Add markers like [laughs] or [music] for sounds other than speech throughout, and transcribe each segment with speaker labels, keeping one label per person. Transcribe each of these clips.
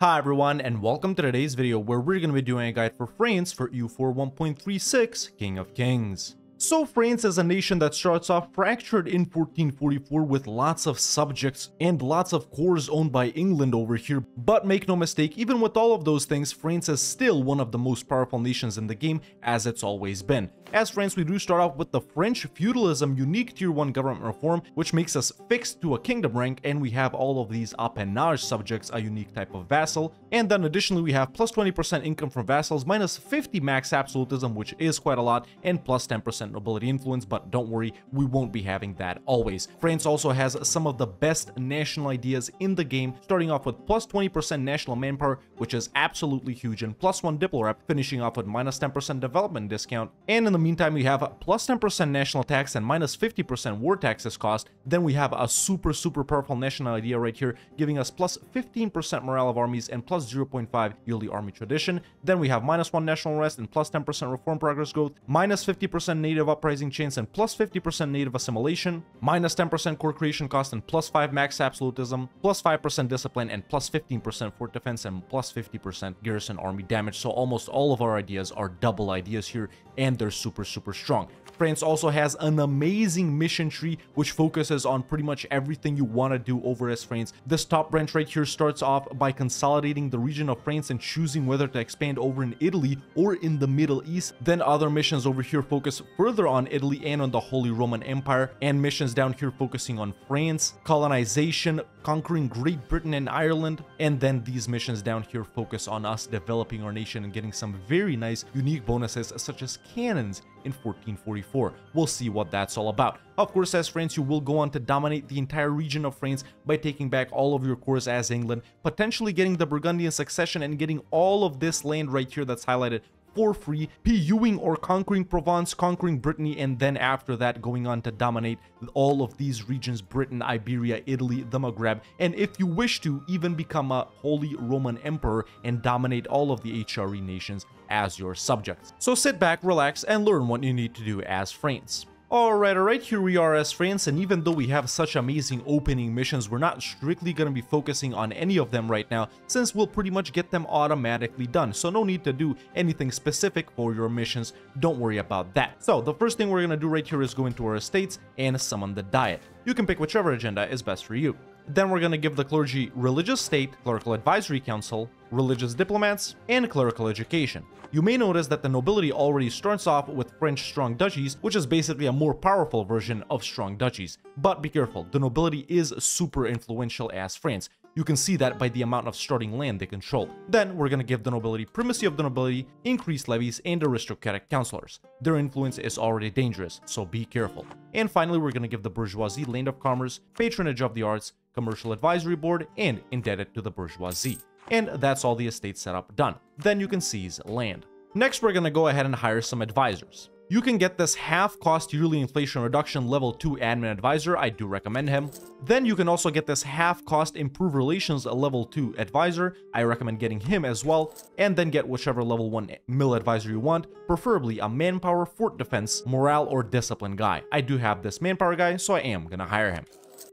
Speaker 1: Hi everyone and welcome to today's video where we're going to be doing a guide for France for EU4 1.36 King of Kings. So France is a nation that starts off fractured in 1444 with lots of subjects and lots of cores owned by England over here. But make no mistake, even with all of those things, France is still one of the most powerful nations in the game as it's always been. As France, we do start off with the French feudalism unique tier 1 government reform, which makes us fixed to a kingdom rank, and we have all of these appanage subjects, a unique type of vassal. And then additionally, we have plus 20% income from vassals, minus 50 max absolutism, which is quite a lot, and plus 10% nobility influence, but don't worry, we won't be having that always. France also has some of the best national ideas in the game, starting off with plus 20% national manpower, which is absolutely huge, and plus 1 diplo rep, finishing off with minus 10% development discount, and in the the meantime, we have plus 10% national tax and minus 50% war taxes cost. Then we have a super, super powerful national idea right here, giving us plus 15% morale of armies and plus 0.5 yearly army tradition. Then we have minus 1 national rest and plus 10% reform progress growth, minus 50% native uprising chance and plus 50% native assimilation, minus 10% core creation cost and plus 5 max absolutism, plus 5% discipline and plus 15% fort defense and plus 50% garrison army damage. So almost all of our ideas are double ideas here and they're super super, super strong. France also has an amazing mission tree which focuses on pretty much everything you want to do over as France. This top branch right here starts off by consolidating the region of France and choosing whether to expand over in Italy or in the Middle East. Then other missions over here focus further on Italy and on the Holy Roman Empire and missions down here focusing on France, colonization, conquering Great Britain and Ireland, and then these missions down here focus on us developing our nation and getting some very nice unique bonuses such as cannons in 1444. We'll see what that's all about. Of course, as France, you will go on to dominate the entire region of France by taking back all of your cores as England, potentially getting the Burgundian succession and getting all of this land right here that's highlighted for free, PUing or conquering Provence, conquering Brittany, and then after that going on to dominate all of these regions, Britain, Iberia, Italy, the Maghreb, and if you wish to, even become a Holy Roman Emperor and dominate all of the HRE nations as your subjects. So sit back, relax, and learn what you need to do as France. Alright, alright, here we are as France, and even though we have such amazing opening missions, we're not strictly going to be focusing on any of them right now, since we'll pretty much get them automatically done, so no need to do anything specific for your missions, don't worry about that. So, the first thing we're going to do right here is go into our estates and summon the Diet. You can pick whichever agenda is best for you. Then we're going to give the clergy religious state, clerical advisory council, religious diplomats, and clerical education. You may notice that the nobility already starts off with French strong duchies, which is basically a more powerful version of strong duchies. But be careful, the nobility is super influential as France. You can see that by the amount of starting land they control. Then we're gonna give the nobility primacy of the nobility, increased levies, and aristocratic councillors. Their influence is already dangerous, so be careful. And finally, we're gonna give the bourgeoisie land of commerce, patronage of the arts, commercial advisory board, and indebted to the bourgeoisie. And that's all the estate setup done. Then you can seize land. Next, we're gonna go ahead and hire some advisors. You can get this half cost yearly inflation reduction level 2 admin advisor, I do recommend him. Then you can also get this half cost improve relations level 2 advisor, I recommend getting him as well. And then get whichever level 1 mill advisor you want, preferably a manpower, fort defense, morale, or discipline guy. I do have this manpower guy, so I am gonna hire him.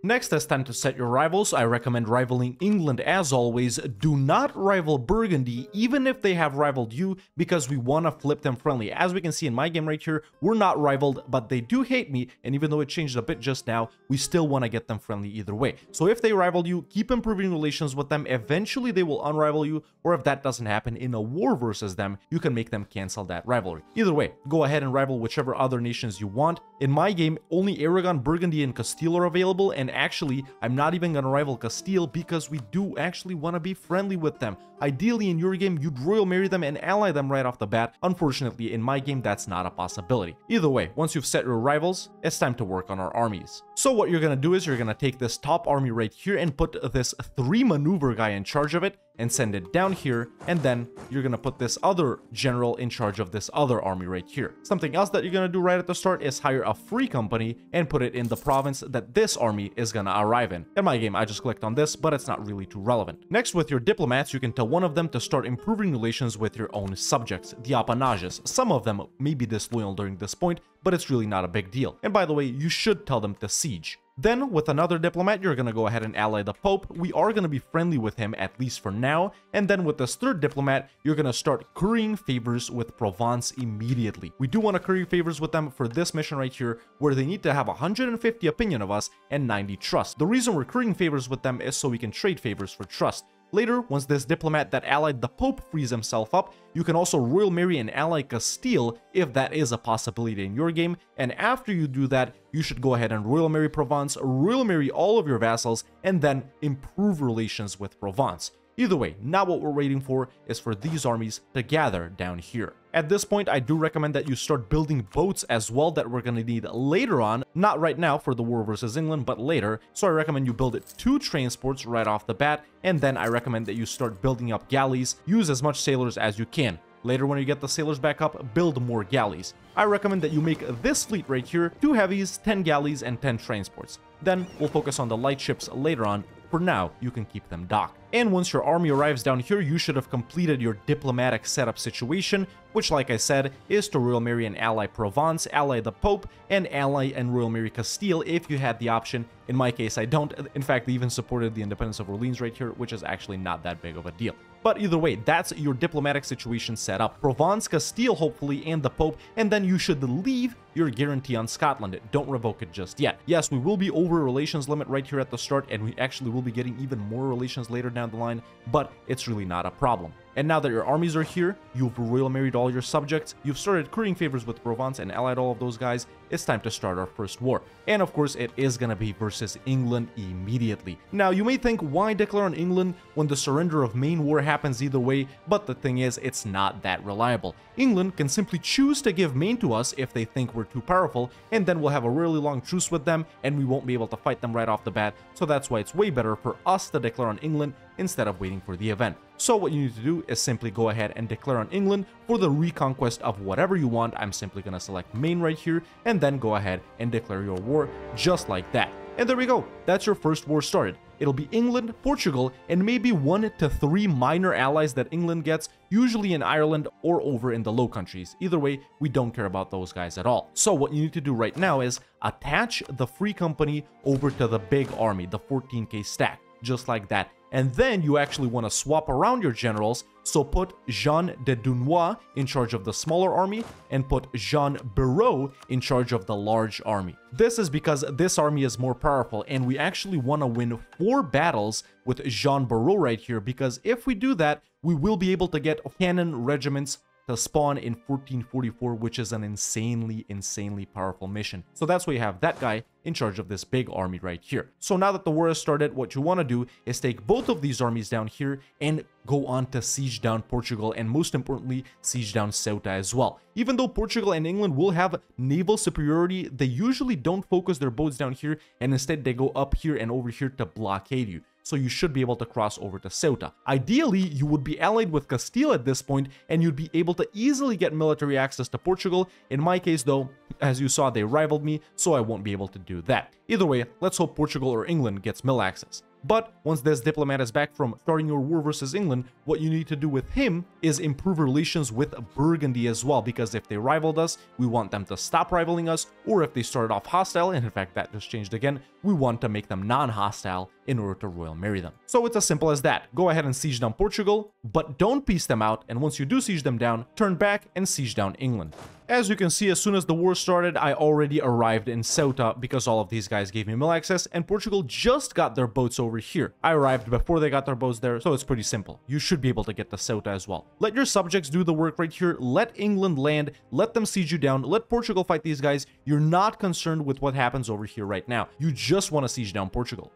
Speaker 1: Next, it's time to set your rivals. I recommend rivaling England as always. Do not rival Burgundy, even if they have rivaled you, because we want to flip them friendly. As we can see in my game right here, we're not rivaled, but they do hate me, and even though it changed a bit just now, we still want to get them friendly either way. So if they rival you, keep improving relations with them. Eventually, they will unrival you, or if that doesn't happen in a war versus them, you can make them cancel that rivalry. Either way, go ahead and rival whichever other nations you want. In my game, only Aragon, Burgundy, and Castile are available, and actually, I'm not even gonna rival Castile because we do actually want to be friendly with them. Ideally, in your game, you'd royal marry them and ally them right off the bat. Unfortunately, in my game, that's not a possibility. Either way, once you've set your rivals, it's time to work on our armies. So what you're gonna do is you're gonna take this top army right here and put this three maneuver guy in charge of it, and send it down here, and then you're gonna put this other general in charge of this other army right here. Something else that you're gonna do right at the start is hire a free company and put it in the province that this army is gonna arrive in. In my game, I just clicked on this, but it's not really too relevant. Next, with your diplomats, you can tell one of them to start improving relations with your own subjects, the appanages. Some of them may be disloyal during this point, but it's really not a big deal. And by the way, you should tell them to siege. Then, with another diplomat, you're gonna go ahead and ally the Pope. We are gonna be friendly with him, at least for now. And then with this third diplomat, you're gonna start currying favors with Provence immediately. We do want to curry favors with them for this mission right here, where they need to have 150 opinion of us and 90 trust. The reason we're currying favors with them is so we can trade favors for trust. Later, once this diplomat that allied the Pope frees himself up, you can also Royal Marry and ally Castile if that is a possibility in your game, and after you do that, you should go ahead and Royal Marry Provence, Royal Marry all of your vassals, and then improve relations with Provence. Either way, now what we're waiting for is for these armies to gather down here. At this point, I do recommend that you start building boats as well that we're going to need later on. Not right now for the war versus England, but later. So I recommend you build it two transports right off the bat. And then I recommend that you start building up galleys. Use as much sailors as you can. Later, when you get the sailors back up, build more galleys. I recommend that you make this fleet right here, 2 heavies, 10 galleys, and 10 transports. Then, we'll focus on the light ships later on. For now, you can keep them docked. And once your army arrives down here, you should have completed your diplomatic setup situation, which like I said, is to Royal Marry and ally Provence, ally the Pope, and ally and Royal Marry Castile if you had the option. In my case, I don't. In fact, they even supported the independence of Orleans right here, which is actually not that big of a deal. But either way, that's your diplomatic situation set up. Provence, Castile, hopefully, and the Pope, and then you should leave your guarantee on Scotland. Don't revoke it just yet. Yes, we will be over relations limit right here at the start, and we actually will be getting even more relations later down the line, but it's really not a problem. And now that your armies are here, you've royal married all your subjects, you've started currying favors with Provence and allied all of those guys, it's time to start our first war. And of course, it is gonna be versus England immediately. Now, you may think, why declare on England when the surrender of Maine War happens either way, but the thing is, it's not that reliable. England can simply choose to give Maine to us if they think we're too powerful, and then we'll have a really long truce with them, and we won't be able to fight them right off the bat, so that's why it's way better for us to declare on England instead of waiting for the event. So what you need to do is simply go ahead and declare on England for the reconquest of whatever you want. I'm simply going to select Maine right here and then go ahead and declare your war just like that. And there we go. That's your first war started. It'll be England, Portugal, and maybe one to three minor allies that England gets, usually in Ireland or over in the Low Countries. Either way, we don't care about those guys at all. So what you need to do right now is attach the Free Company over to the big army, the 14k stack, just like that. And then you actually want to swap around your generals. So put Jean de Dunois in charge of the smaller army and put Jean Bureau in charge of the large army. This is because this army is more powerful and we actually want to win four battles with Jean Bureau right here because if we do that, we will be able to get cannon regiments to spawn in 1444, which is an insanely, insanely powerful mission. So that's why you have that guy in charge of this big army right here. So now that the war has started, what you want to do is take both of these armies down here and go on to siege down Portugal and most importantly, siege down Ceuta as well. Even though Portugal and England will have naval superiority, they usually don't focus their boats down here and instead they go up here and over here to blockade you so you should be able to cross over to Ceuta. Ideally, you would be allied with Castile at this point, and you'd be able to easily get military access to Portugal. In my case, though, as you saw, they rivaled me, so I won't be able to do that. Either way, let's hope Portugal or England gets mill access. But once this diplomat is back from starting your war versus England, what you need to do with him is improve relations with Burgundy as well, because if they rivaled us, we want them to stop rivaling us, or if they started off hostile, and in fact that just changed again, we want to make them non-hostile in order to royal marry them. So it's as simple as that. Go ahead and siege down Portugal, but don't piece them out, and once you do siege them down, turn back and siege down England. As you can see, as soon as the war started, I already arrived in Ceuta because all of these guys gave me mill access, and Portugal just got their boats over here. I arrived before they got their boats there, so it's pretty simple. You should be able to get to Ceuta as well. Let your subjects do the work right here, let England land, let them siege you down, let Portugal fight these guys. You're not concerned with what happens over here right now. You just want to siege down Portugal.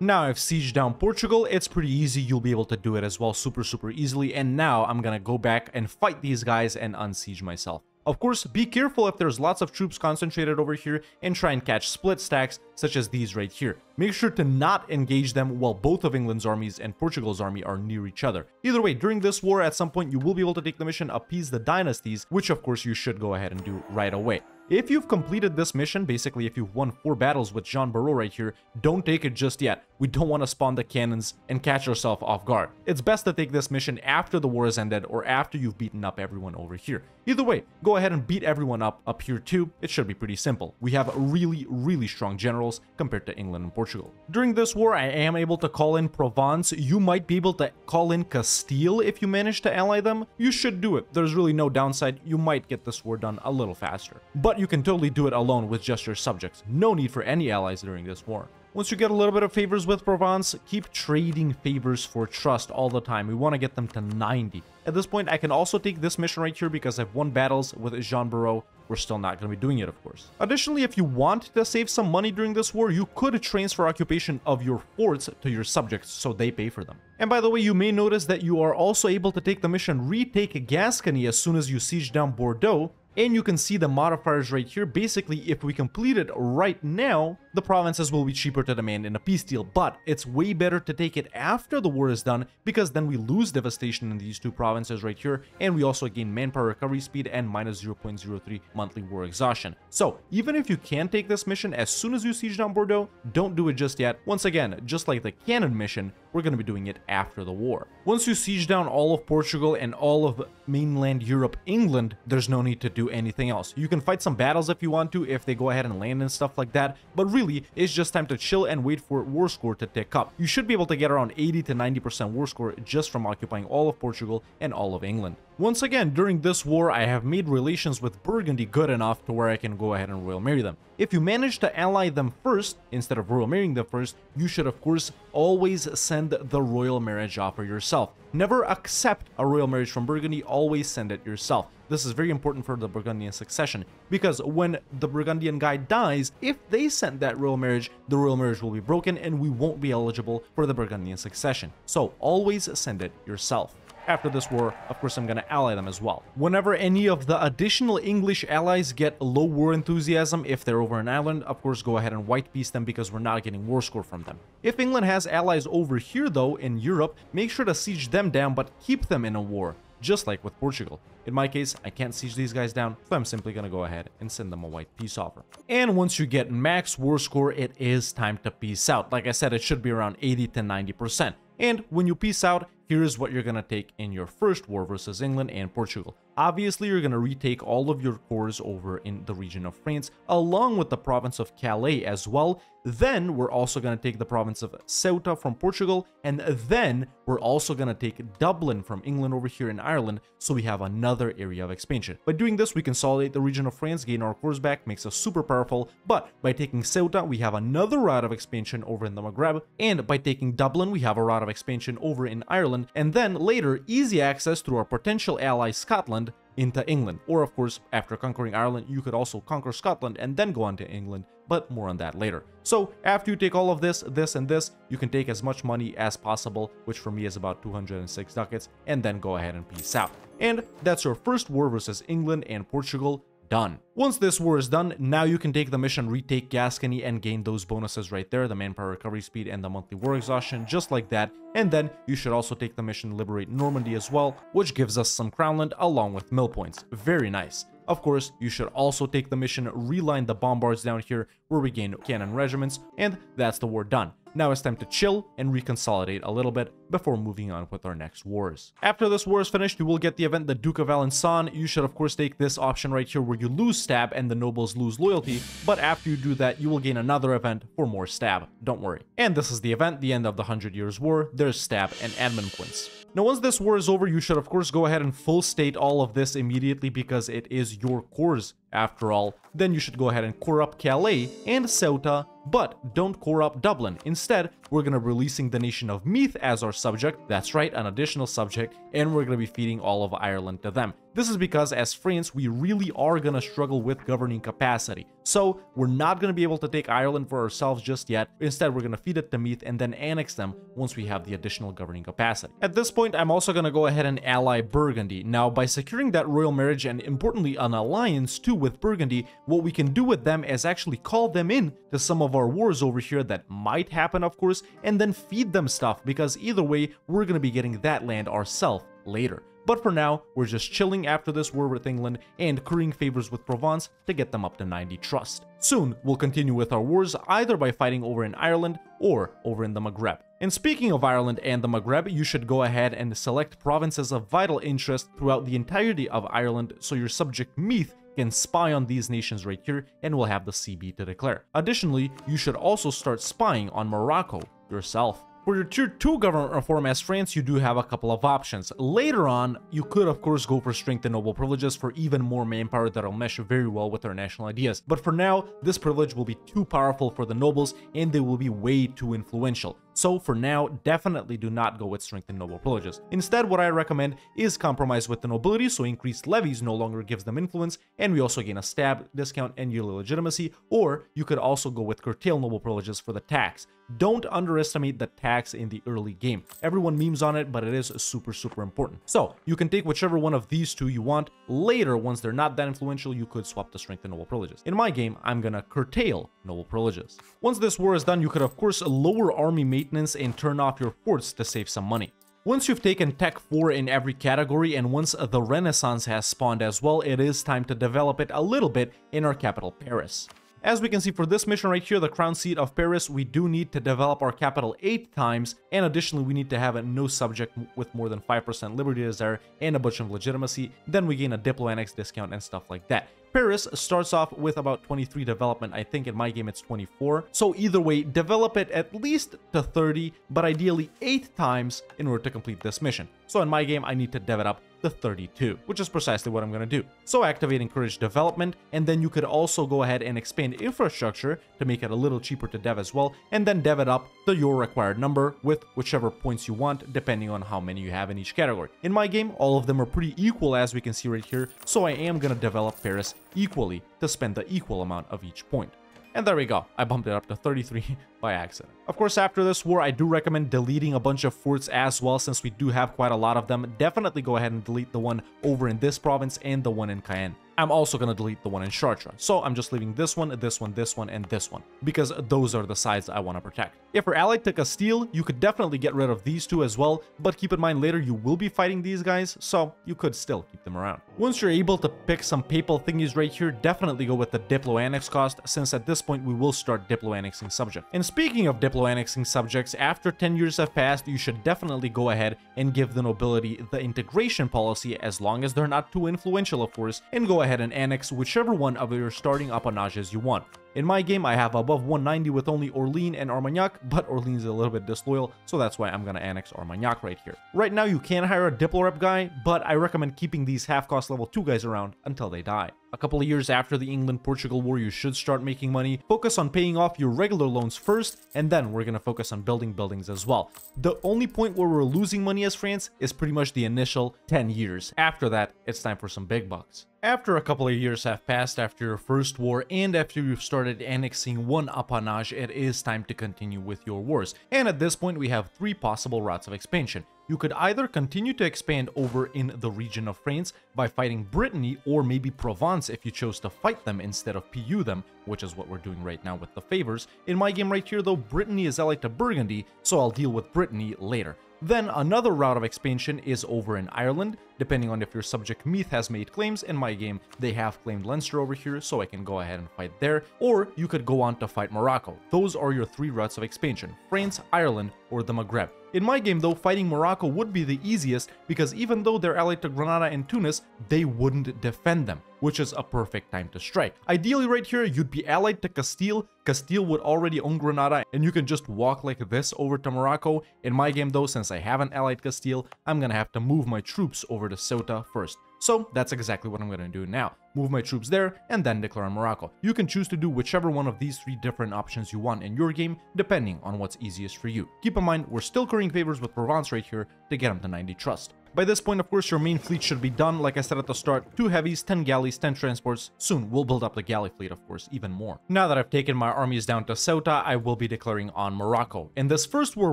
Speaker 1: Now, I've sieged down Portugal, it's pretty easy. You'll be able to do it as well super, super easily. And now I'm to go back and fight these guys and unsiege myself. Of course, be careful if there's lots of troops concentrated over here and try and catch split stacks such as these right here. Make sure to not engage them while both of England's armies and Portugal's army are near each other. Either way, during this war, at some point, you will be able to take the mission Appease the Dynasties, which of course you should go ahead and do right away. If you've completed this mission, basically if you've won four battles with Jean Bureau right here, don't take it just yet. We don't want to spawn the cannons and catch ourselves off guard. It's best to take this mission after the war has ended or after you've beaten up everyone over here. Either way, go ahead and beat everyone up up here too. It should be pretty simple. We have really, really strong generals compared to England and Portugal. During this war, I am able to call in Provence. You might be able to call in Castile if you manage to ally them. You should do it. There's really no downside. You might get this war done a little faster. But you can totally do it alone with just your subjects. No need for any allies during this war. Once you get a little bit of favors with Provence, keep trading favors for trust all the time. We want to get them to 90. At this point, I can also take this mission right here because I've won battles with Jean Bureau. We're still not going to be doing it, of course. Additionally, if you want to save some money during this war, you could transfer occupation of your forts to your subjects so they pay for them. And by the way, you may notice that you are also able to take the mission Retake Gascony as soon as you siege down Bordeaux, and you can see the modifiers right here. Basically, if we complete it right now, the provinces will be cheaper to demand in a peace deal, but it's way better to take it after the war is done because then we lose devastation in these two provinces right here, and we also gain manpower recovery speed and minus 0.03 monthly war exhaustion. So even if you can take this mission as soon as you siege down Bordeaux, don't do it just yet. Once again, just like the cannon mission, we're going to be doing it after the war. Once you siege down all of Portugal and all of mainland Europe, England, there's no need to do anything else. You can fight some battles if you want to, if they go ahead and land and stuff like that, but really, it's just time to chill and wait for war score to tick up. You should be able to get around 80 to 90% war score just from occupying all of Portugal and all of England. Once again, during this war, I have made relations with Burgundy good enough to where I can go ahead and royal marry them. If you manage to ally them first, instead of royal marrying them first, you should of course always send the royal marriage offer yourself. Never accept a royal marriage from Burgundy, always send it yourself. This is very important for the Burgundian succession, because when the Burgundian guy dies, if they send that royal marriage, the royal marriage will be broken and we won't be eligible for the Burgundian succession. So always send it yourself after this war, of course, I'm going to ally them as well. Whenever any of the additional English allies get low war enthusiasm, if they're over in Ireland, of course, go ahead and white peace them because we're not getting war score from them. If England has allies over here, though, in Europe, make sure to siege them down, but keep them in a war just like with Portugal. In my case, I can't siege these guys down, so I'm simply gonna go ahead and send them a white peace offer. And once you get max war score, it is time to peace out. Like I said, it should be around 80 to 90%. And when you peace out, here's what you're gonna take in your first war versus England and Portugal. Obviously, you're gonna retake all of your cores over in the region of France, along with the province of Calais as well. Then we're also gonna take the province of Ceuta from Portugal, and then we're also gonna take Dublin from England over here in Ireland, so we have another area of expansion. By doing this, we consolidate the region of France, gain our cores back, makes us super powerful, but by taking Ceuta, we have another route of expansion over in the Maghreb, and by taking Dublin, we have a route of expansion over in Ireland, and then later, easy access through our potential ally Scotland into England. Or of course, after conquering Ireland, you could also conquer Scotland and then go on to England, but more on that later. So after you take all of this, this, and this, you can take as much money as possible, which for me is about 206 ducats, and then go ahead and peace out. And that's your first war versus England and Portugal done. Once this war is done, now you can take the mission Retake Gascony and gain those bonuses right there, the manpower recovery speed and the monthly war exhaustion, just like that. And then you should also take the mission Liberate Normandy as well, which gives us some Crownland along with mill points. Very nice. Of course, you should also take the mission Reline the Bombards down here, where we gain cannon regiments, and that's the war done. Now it's time to chill and reconsolidate a little bit before moving on with our next wars. After this war is finished, you will get the event the Duke of Alençon. You should of course take this option right here where you lose stab and the nobles lose loyalty, but after you do that, you will gain another event for more stab. Don't worry. And this is the event, the end of the Hundred Years' War. There's stab and admin points. Now, once this war is over, you should of course go ahead and full state all of this immediately because it is your cores after all. Then you should go ahead and core up Calais and Ceuta, but don't core up Dublin. Instead, we're to be releasing the nation of Meath as our subject, that's right, an additional subject, and we're to be feeding all of Ireland to them. This is because as France, we really are to struggle with governing capacity. So we're not to be able to take Ireland for ourselves just yet. Instead, we're to feed it to Meath and then annex them once we have the additional governing capacity. At this point, I'm also to go ahead and ally Burgundy. Now, by securing that royal marriage and importantly an alliance too with Burgundy, what we can do with them is actually call them in to some of our wars over here that might happen, of course, and then feed them stuff because either way, we're going to be getting that land ourselves later. But for now, we're just chilling after this war with England and currying favors with Provence to get them up to 90 trust. Soon, we'll continue with our wars either by fighting over in Ireland or over in the Maghreb. And speaking of Ireland and the Maghreb, you should go ahead and select provinces of vital interest throughout the entirety of Ireland so your subject Meath can spy on these nations right here and will have the CB to declare. Additionally, you should also start spying on Morocco yourself. For your tier 2 government reform as France, you do have a couple of options. Later on, you could of course go for strength and noble privileges for even more manpower that'll mesh very well with our national ideas. But for now, this privilege will be too powerful for the nobles and they will be way too influential. So for now, definitely do not go with strength and noble privileges. Instead, what I recommend is compromise with the nobility, so increased levies no longer gives them influence, and we also gain a stab discount and yearly legitimacy, or you could also go with curtail noble privileges for the tax. Don't underestimate the tax in the early game. Everyone memes on it, but it is super, super important. So you can take whichever one of these two you want. Later, once they're not that influential, you could swap the strength and noble privileges. In my game, I'm gonna curtail noble privileges. Once this war is done, you could of course lower army maintenance and turn off your ports to save some money. Once you've taken Tech 4 in every category and once the Renaissance has spawned as well, it is time to develop it a little bit in our capital, Paris. As we can see for this mission right here, the crown seat of Paris, we do need to develop our capital 8 times, and additionally we need to have a no subject with more than 5% liberty desire and a bunch of legitimacy, then we gain a Diplo Annex discount and stuff like that. Paris starts off with about 23 development. I think in my game it's 24. So either way, develop it at least to 30, but ideally 8 times in order to complete this mission. So in my game, I need to dev it up the 32, which is precisely what I'm going to do. So activate encourage development, and then you could also go ahead and expand infrastructure to make it a little cheaper to dev as well, and then dev it up to your required number with whichever points you want, depending on how many you have in each category. In my game, all of them are pretty equal as we can see right here, so I am going to develop Paris equally to spend the equal amount of each point. And there we go, I bumped it up to 33 [laughs] by accident. Of course, after this war, I do recommend deleting a bunch of forts as well, since we do have quite a lot of them. Definitely go ahead and delete the one over in this province and the one in Cayenne. I'm also going to delete the one in Chartres. So I'm just leaving this one, this one, this one, and this one, because those are the sides I want to protect. If you're allied to Castile, you could definitely get rid of these two as well, but keep in mind later you will be fighting these guys, so you could still keep them around. Once you're able to pick some papal thingies right here, definitely go with the Diplo Annex cost, since at this point we will start Diplo Annexing subject. And speaking of Diplo Annexing subjects, after 10 years have passed, you should definitely go ahead and give the nobility the integration policy as long as they're not too influential of course, and go ahead ahead and annex whichever one of your starting appanages you want. In my game, I have above 190 with only Orleans and Armagnac, but Orleans a little bit disloyal, so that's why I'm gonna annex Armagnac right here. Right now, you can hire a Diplorep guy, but I recommend keeping these half-cost level 2 guys around until they die. A couple of years after the England-Portugal War, you should start making money. Focus on paying off your regular loans first, and then we're gonna focus on building buildings as well. The only point where we're losing money as France is pretty much the initial 10 years. After that, it's time for some big bucks. After a couple of years have passed after your first war, and after you've started annexing one appanage, it is time to continue with your wars. And at this point, we have three possible routes of expansion you could either continue to expand over in the region of France by fighting Brittany or maybe Provence if you chose to fight them instead of PU them, which is what we're doing right now with the favors. In my game right here though, Brittany is allied to Burgundy, so I'll deal with Brittany later. Then another route of expansion is over in Ireland, depending on if your subject Meath has made claims. In my game, they have claimed Leinster over here, so I can go ahead and fight there. Or you could go on to fight Morocco. Those are your three routes of expansion, France, Ireland, or the Maghreb. In my game though, fighting Morocco would be the easiest because even though they're allied to Granada and Tunis, they wouldn't defend them, which is a perfect time to strike. Ideally right here, you'd be allied to Castile, Castile would already own Granada and you can just walk like this over to Morocco. In my game though, since I haven't allied Castile, I'm gonna have to move my troops over to Ceuta first. So that's exactly what I'm going to do now. Move my troops there and then declare Morocco. You can choose to do whichever one of these three different options you want in your game, depending on what's easiest for you. Keep in mind, we're still currying favors with Provence right here to get them to 90 trust. By this point, of course, your main fleet should be done. Like I said at the start, 2 heavies, 10 galleys, 10 transports. Soon, we'll build up the galley fleet, of course, even more. Now that I've taken my armies down to Ceuta, I will be declaring on Morocco. In this first war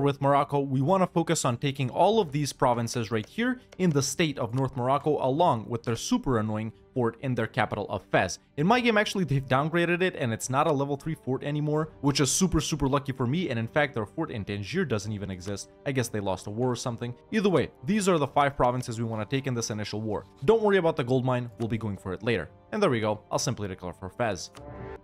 Speaker 1: with Morocco, we want to focus on taking all of these provinces right here in the state of North Morocco along with their super annoying fort in their capital of Fez. In my game, actually, they've downgraded it and it's not a level 3 fort anymore, which is super, super lucky for me. And in fact, their fort in Tangier doesn't even exist. I guess they lost a war or something. Either way, these are the five provinces we want to take in this initial war. Don't worry about the gold mine, we'll be going for it later. And there we go, I'll simply declare for Fez.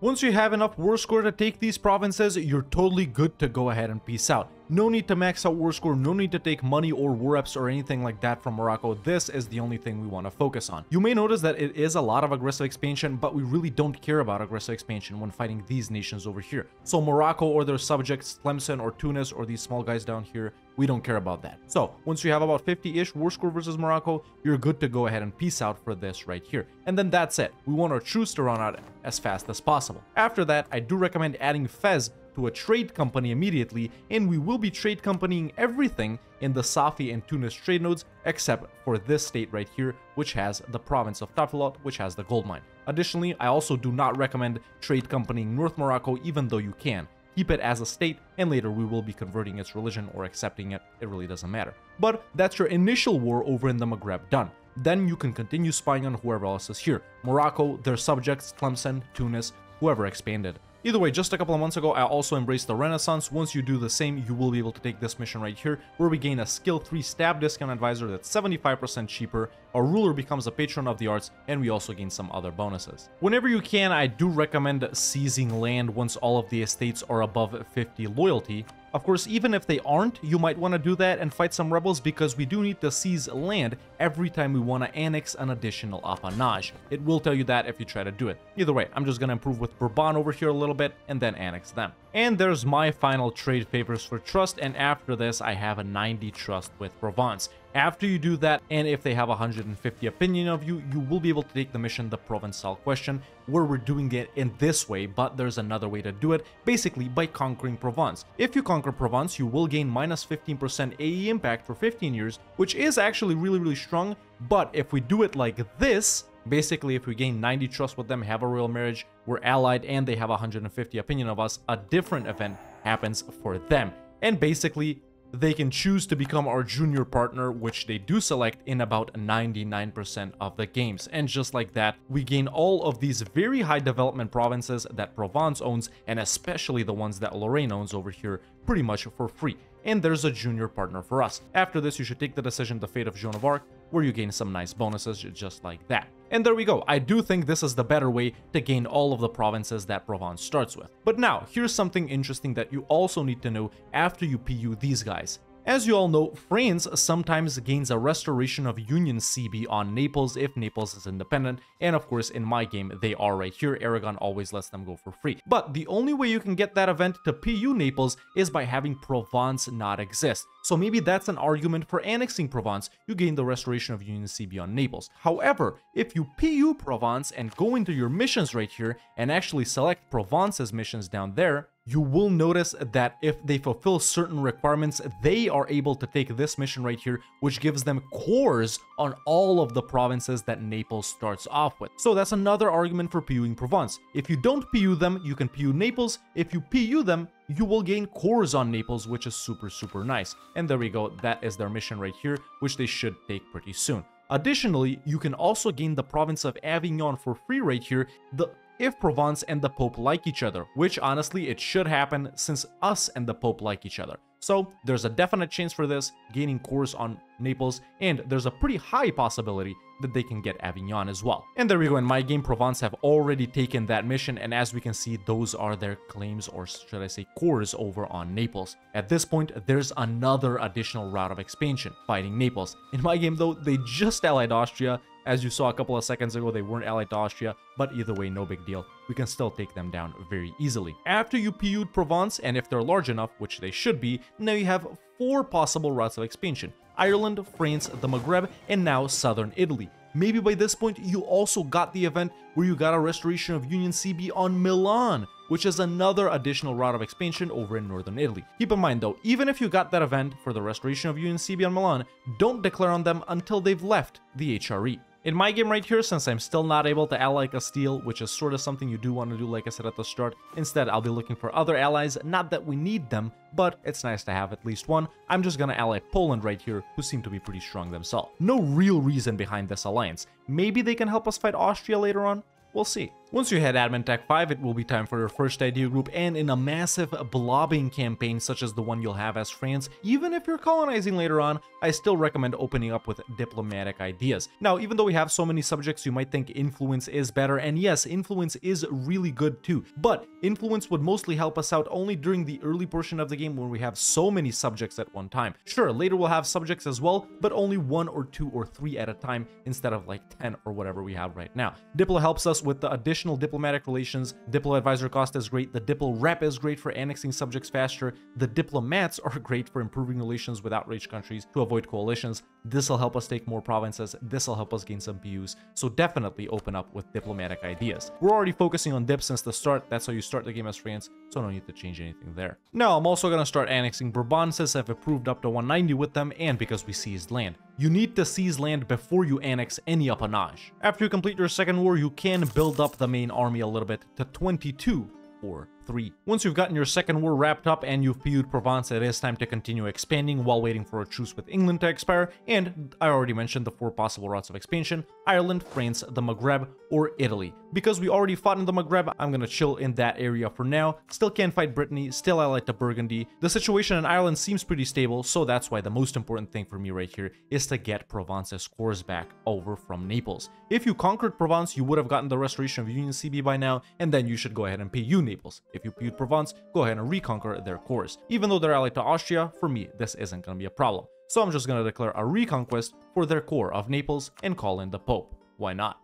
Speaker 1: Once you have enough war score to take these provinces, you're totally good to go ahead and peace out. No need to max out war score, no need to take money or war reps or anything like that from Morocco. This is the only thing we want to focus on. You may notice that it is a lot of aggressive expansion, but we really don't care about aggressive expansion when fighting these nations over here. So Morocco or their subjects, Tlemcen or Tunis or these small guys down here, we don't care about that. So once you have about 50-ish war score versus Morocco, you're good to go ahead and peace out for this right here. And then that's it. We want our truce to run out as fast as possible. After that, I do recommend adding Fez to a trade company immediately, and we will be trade companying everything in the Safi and Tunis trade nodes, except for this state right here, which has the province of Tafilalt, which has the gold mine. Additionally, I also do not recommend trade companying North Morocco, even though you can. Keep it as a state, and later we will be converting its religion or accepting it, it really doesn't matter. But that's your initial war over in the Maghreb done. Then you can continue spying on whoever else is here. Morocco, their subjects, Tlemcen, Tunis, whoever expanded. Either way, just a couple of months ago, I also embraced the Renaissance. Once you do the same, you will be able to take this mission right here, where we gain a skill 3 stab discount advisor that's 75% cheaper, our ruler becomes a patron of the arts, and we also gain some other bonuses. Whenever you can, I do recommend seizing land once all of the estates are above 50 loyalty, of course, even if they aren't, you might want to do that and fight some rebels because we do need to seize land every time we want to annex an additional appanage. It will tell you that if you try to do it. Either way, I'm just going to improve with Bourbon over here a little bit and then annex them. And there's my final trade favors for trust, and after this, I have a 90 trust with Provence. After you do that, and if they have 150 opinion of you, you will be able to take the mission The Provençal Question, where we're doing it in this way, but there's another way to do it, basically by conquering Provence. If you conquer Provence, you will gain minus 15% AE impact for 15 years, which is actually really, really strong, but if we do it like this, Basically, if we gain 90 trust with them, have a royal marriage, we're allied, and they have 150 opinion of us, a different event happens for them. And basically, they can choose to become our junior partner, which they do select in about 99% of the games. And just like that, we gain all of these very high development provinces that Provence owns, and especially the ones that Lorraine owns over here, pretty much for free. And there's a junior partner for us. After this, you should take the decision The Fate of Joan of Arc, where you gain some nice bonuses just like that. And there we go, I do think this is the better way to gain all of the provinces that Provence starts with. But now, here's something interesting that you also need to know after you PU these guys. As you all know, France sometimes gains a restoration of Union CB on Naples if Naples is independent, and of course in my game they are right here, Aragon always lets them go for free. But the only way you can get that event to PU Naples is by having Provence not exist. So maybe that's an argument for annexing Provence, you gain the restoration of Union CB on Naples. However, if you PU Provence and go into your missions right here and actually select Provence's missions down there, you will notice that if they fulfill certain requirements, they are able to take this mission right here, which gives them cores on all of the provinces that Naples starts off with. So that's another argument for PUing Provence. If you don't PU them, you can PU Naples. If you PU them, you will gain cores on Naples, which is super, super nice. And there we go, that is their mission right here, which they should take pretty soon. Additionally, you can also gain the province of Avignon for free right here. The if Provence and the Pope like each other, which honestly it should happen since us and the Pope like each other. So there's a definite chance for this, gaining cores on Naples, and there's a pretty high possibility that they can get Avignon as well. And there we go, in my game, Provence have already taken that mission, and as we can see, those are their claims, or should I say cores, over on Naples. At this point, there's another additional route of expansion, fighting Naples. In my game though, they just allied Austria, as you saw a couple of seconds ago, they weren't allied to Austria, but either way, no big deal. We can still take them down very easily. After you PU'd Provence, and if they're large enough, which they should be, now you have four possible routes of expansion. Ireland, France, the Maghreb, and now southern Italy. Maybe by this point you also got the event where you got a restoration of Union CB on Milan, which is another additional route of expansion over in northern Italy. Keep in mind though, even if you got that event for the restoration of Union CB on Milan, don't declare on them until they've left the HRE. In my game right here, since I'm still not able to ally Castile, which is sort of something you do want to do like I said at the start, instead I'll be looking for other allies, not that we need them, but it's nice to have at least one. I'm just gonna ally Poland right here, who seem to be pretty strong themselves. No real reason behind this alliance. Maybe they can help us fight Austria later on? We'll see. Once you hit Admin Tech 5, it will be time for your first idea group, and in a massive blobbing campaign such as the one you'll have as France, even if you're colonizing later on, I still recommend opening up with diplomatic ideas. Now, even though we have so many subjects, you might think influence is better, and yes, influence is really good too, but influence would mostly help us out only during the early portion of the game when we have so many subjects at one time. Sure, later we'll have subjects as well, but only one or two or three at a time instead of like 10 or whatever we have right now. Diplo helps us with the additional diplomatic relations. Diplo advisor cost is great. The Diplo rep is great for annexing subjects faster. The diplomats are great for improving relations with outraged countries to avoid coalitions. This will help us take more provinces. This will help us gain some PUs. So definitely open up with diplomatic ideas. We're already focusing on dip since the start. That's how you start the game as France. So no need to change anything there. Now I'm also going to start annexing Bourbon since I've approved up to 190 with them and because we seized land. You need to seize land before you annex any appanage. After you complete your second war, you can build up the main army a little bit to 22 or 3. Once you've gotten your second war wrapped up and you've PU'd Provence, it is time to continue expanding while waiting for a truce with England to expire, and I already mentioned the four possible routes of expansion, Ireland, France, the Maghreb, or Italy. Because we already fought in the Maghreb, I'm gonna chill in that area for now, still can't fight Brittany, still like the Burgundy. The situation in Ireland seems pretty stable, so that's why the most important thing for me right here is to get Provence's cores back over from Naples. If you conquered Provence, you would have gotten the restoration of Union CB by now, and then you should go ahead and PU Naples. If you PU'd Provence, go ahead and reconquer their cores. Even though they're allied to Austria, for me, this isn't to be a problem. So I'm just to declare a reconquest for their core of Naples and call in the Pope. Why not?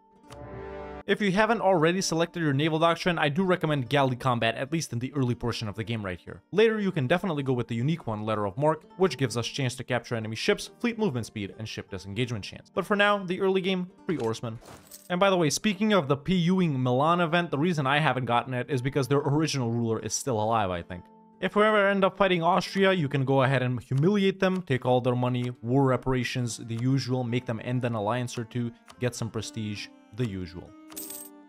Speaker 1: If you haven't already selected your naval doctrine, I do recommend galley combat, at least in the early portion of the game right here. Later, you can definitely go with the unique one, Letter of Marque, which gives us chance to capture enemy ships, fleet movement speed, and ship disengagement chance. But for now, the early game, free oarsmen. And by the way, speaking of the PUing Milan event, the reason I haven't gotten it is because their original ruler is still alive, I think. If we ever end up fighting Austria, you can go ahead and humiliate them, take all their money, war reparations, the usual, make them end an alliance or two, get some prestige, the usual.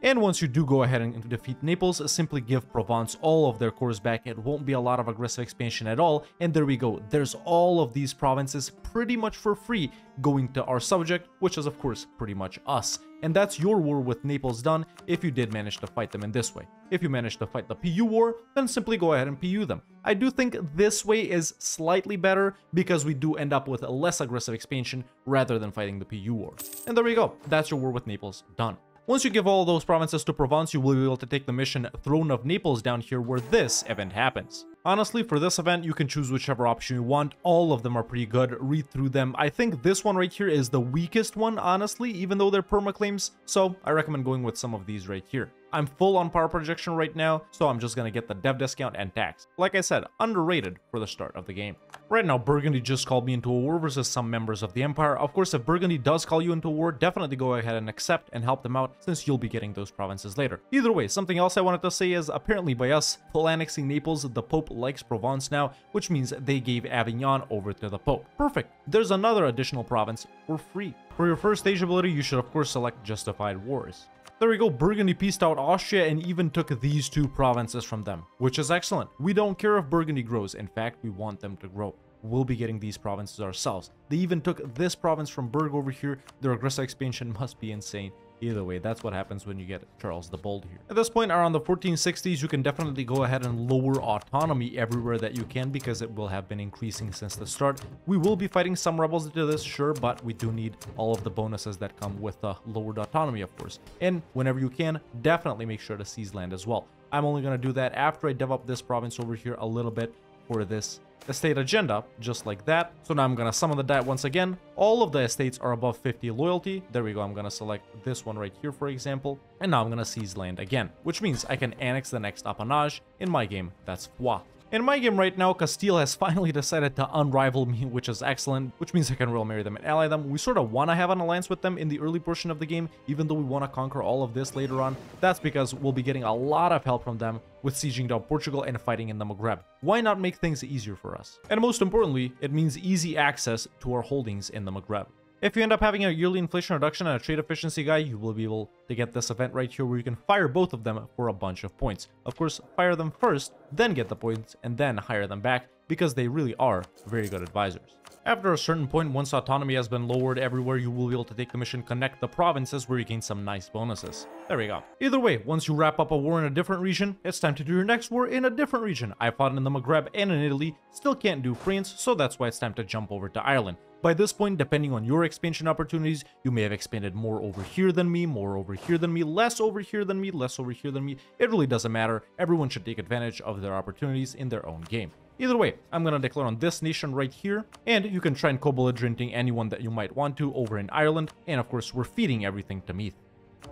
Speaker 1: And once you do go ahead and defeat Naples, simply give Provence all of their cores back. It won't be a lot of aggressive expansion at all. And there we go. There's all of these provinces pretty much for free going to our subject, which is of course pretty much us. And that's your war with Naples done if you did manage to fight them in this way. If you manage to fight the PU war, then simply go ahead and PU them. I do think this way is slightly better because we do end up with a less aggressive expansion rather than fighting the PU war. And there we go. That's your war with Naples done. Once you give all those provinces to Provence, you will be able to take the mission Throne of Naples down here where this event happens. Honestly, for this event, you can choose whichever option you want. All of them are pretty good. Read through them. I think this one right here is the weakest one, honestly, even though they're permaclaims. So I recommend going with some of these right here. I'm full on power projection right now, so I'm just gonna get the dev discount and tax. Like I said, underrated for the start of the game. Right now, Burgundy just called me into a war versus some members of the Empire. Of course, if Burgundy does call you into a war, definitely go ahead and accept and help them out, since you'll be getting those provinces later. Either way, something else I wanted to say is, apparently by us full annexing Naples, the Pope likes Provence now, which means they gave Avignon over to the Pope. Perfect. There's another additional province for free. For your first stage ability, you should of course select Justified Wars. There we go, Burgundy pieced out Austria and even took these two provinces from them, which is excellent. We don't care if Burgundy grows, in fact, we want them to grow. We'll be getting these provinces ourselves. They even took this province from Burg over here. Their aggressive expansion [laughs] must be insane. Either way, that's what happens when you get Charles the Bold here. At this point, around the 1460s, you can definitely go ahead and lower autonomy everywhere that you can because it will have been increasing since the start. We will be fighting some rebels into this, sure, but we do need all of the bonuses that come with the lowered autonomy, of course. And whenever you can, definitely make sure to seize land as well. I'm only going to do that after I dev up this province over here a little bit for this estate agenda, just like that. So now I'm gonna summon the die once again. All of the estates are above 50 loyalty. There we go, I'm gonna select this one right here, for example. And now I'm gonna seize land again, which means I can annex the next appanage. In my game, that's Foix. In my game right now, Castile has [laughs] finally decided to unrival me, which is excellent, which means I can real marry them and ally them. We sort of want to have an alliance with them in the early portion of the game, even though we want to conquer all of this later on. That's because we'll be getting a lot of help from them with sieging down Portugal and fighting in the Maghreb. Why not make things easier for us? And most importantly, it means easy access to our holdings in the Maghreb. If you end up having a yearly inflation reduction and a trade efficiency guy, you will be able to get this event right here where you can fire both of them for a bunch of points. Of course, fire them first, then get the points, and then hire them back because they really are very good advisors. After a certain point, once autonomy has been lowered everywhere, you will be able to take the mission Connect the Provinces where you gain some nice bonuses. There we go. Either way, once you wrap up a war in a different region, it's time to do your next war in a different region. I fought in the Maghreb and in Italy, still can't do France, so that's why it's time to jump over to Ireland. By this point, depending on your expansion opportunities, you may have expanded more over here than me, more over here than me, less over here than me, less over here than me. It really doesn't matter. Everyone should take advantage of their opportunities in their own game. Either way, I'm gonna declare on this nation right here, and you can try and co-belligerenting anyone that you might want to over in Ireland, and of course we're feeding everything to Meath.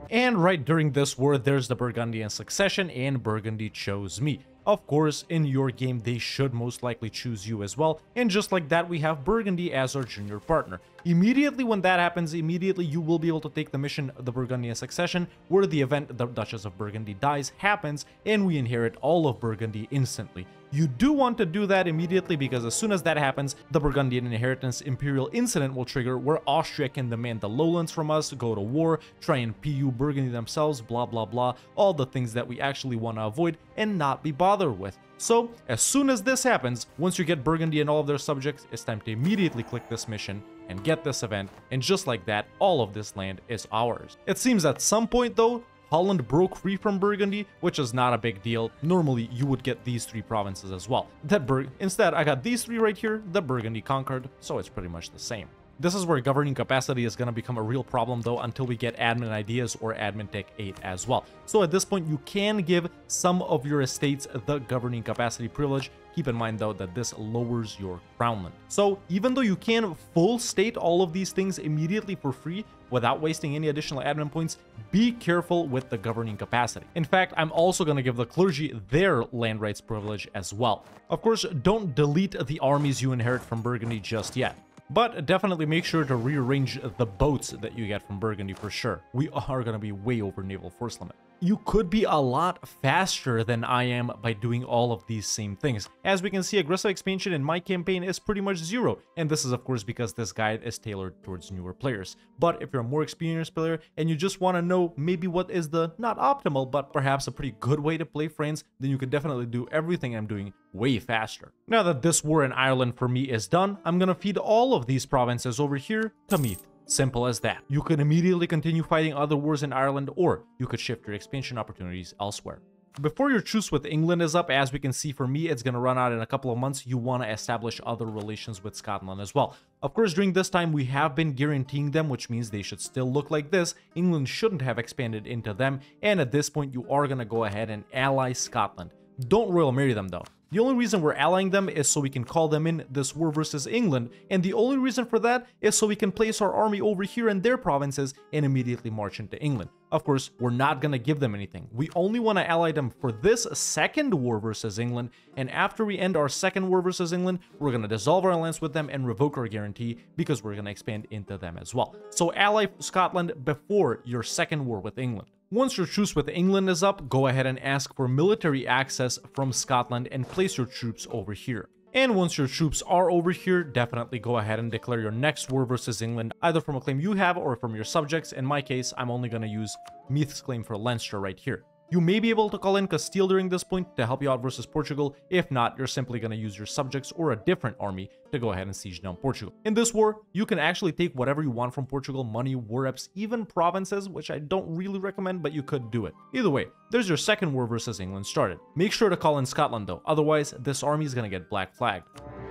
Speaker 1: And right during this war, there's the Burgundian succession, and Burgundy chose me. Of course, in your game, they should most likely choose you as well, and just like that, we have Burgundy as our junior partner. Immediately when that happens, immediately you will be able to take the mission The Burgundian Succession, where the event The Duchess of Burgundy dies happens, and we inherit all of Burgundy instantly. You do want to do that immediately because as soon as that happens, the Burgundian Inheritance Imperial Incident will trigger where Austria can demand the lowlands from us, go to war, try and PU Burgundy themselves, blah blah blah, all the things that we actually want to avoid and not be bothered with. So, as soon as this happens, once you get Burgundy and all of their subjects, it's time to immediately click this mission and get this event, and just like that, all of this land is ours. It seems at some point though, Holland broke free from Burgundy, which is not a big deal. Normally, you would get these three provinces as well. That Bur Instead, I got these three right here, the Burgundy conquered, so it's pretty much the same. This is where governing capacity is going to become a real problem though until we get admin ideas or admin tech 8 as well. So at this point you can give some of your estates the governing capacity privilege. Keep in mind though that this lowers your crownland. So even though you can full state all of these things immediately for free without wasting any additional admin points, be careful with the governing capacity. In fact, I'm also going to give the clergy their land rights privilege as well. Of course, don't delete the armies you inherit from Burgundy just yet. But definitely make sure to rearrange the boats that you get from Burgundy for sure. We are going to be way over naval force limit you could be a lot faster than I am by doing all of these same things. As we can see, aggressive expansion in my campaign is pretty much zero, and this is of course because this guide is tailored towards newer players. But if you're a more experienced player and you just want to know maybe what is the not optimal, but perhaps a pretty good way to play France, then you can definitely do everything I'm doing way faster. Now that this war in Ireland for me is done, I'm gonna feed all of these provinces over here to Meath. Simple as that. You can immediately continue fighting other wars in Ireland, or you could shift your expansion opportunities elsewhere. Before your truce with England is up, as we can see for me, it's going to run out in a couple of months, you want to establish other relations with Scotland as well. Of course, during this time, we have been guaranteeing them, which means they should still look like this. England shouldn't have expanded into them, and at this point, you are going to go ahead and ally Scotland. Don't royal marry them though. The only reason we're allying them is so we can call them in this war versus England, and the only reason for that is so we can place our army over here in their provinces and immediately march into England. Of course, we're not gonna give them anything. We only want to ally them for this second war versus England, and after we end our second war versus England, we're gonna dissolve our alliance with them and revoke our guarantee because we're gonna expand into them as well. So ally Scotland before your second war with England. Once your truce with England is up, go ahead and ask for military access from Scotland and place your troops over here. And once your troops are over here, definitely go ahead and declare your next war versus England, either from a claim you have or from your subjects. In my case, I'm only going to use Meath's claim for Leinster right here. You may be able to call in Castile during this point to help you out versus Portugal. If not, you're simply going to use your subjects or a different army to go ahead and siege down Portugal. In this war, you can actually take whatever you want from Portugal, money, war reps, even provinces, which I don't really recommend, but you could do it. Either way, there's your second war versus England started. Make sure to call in Scotland though, otherwise this army is going to get black flagged.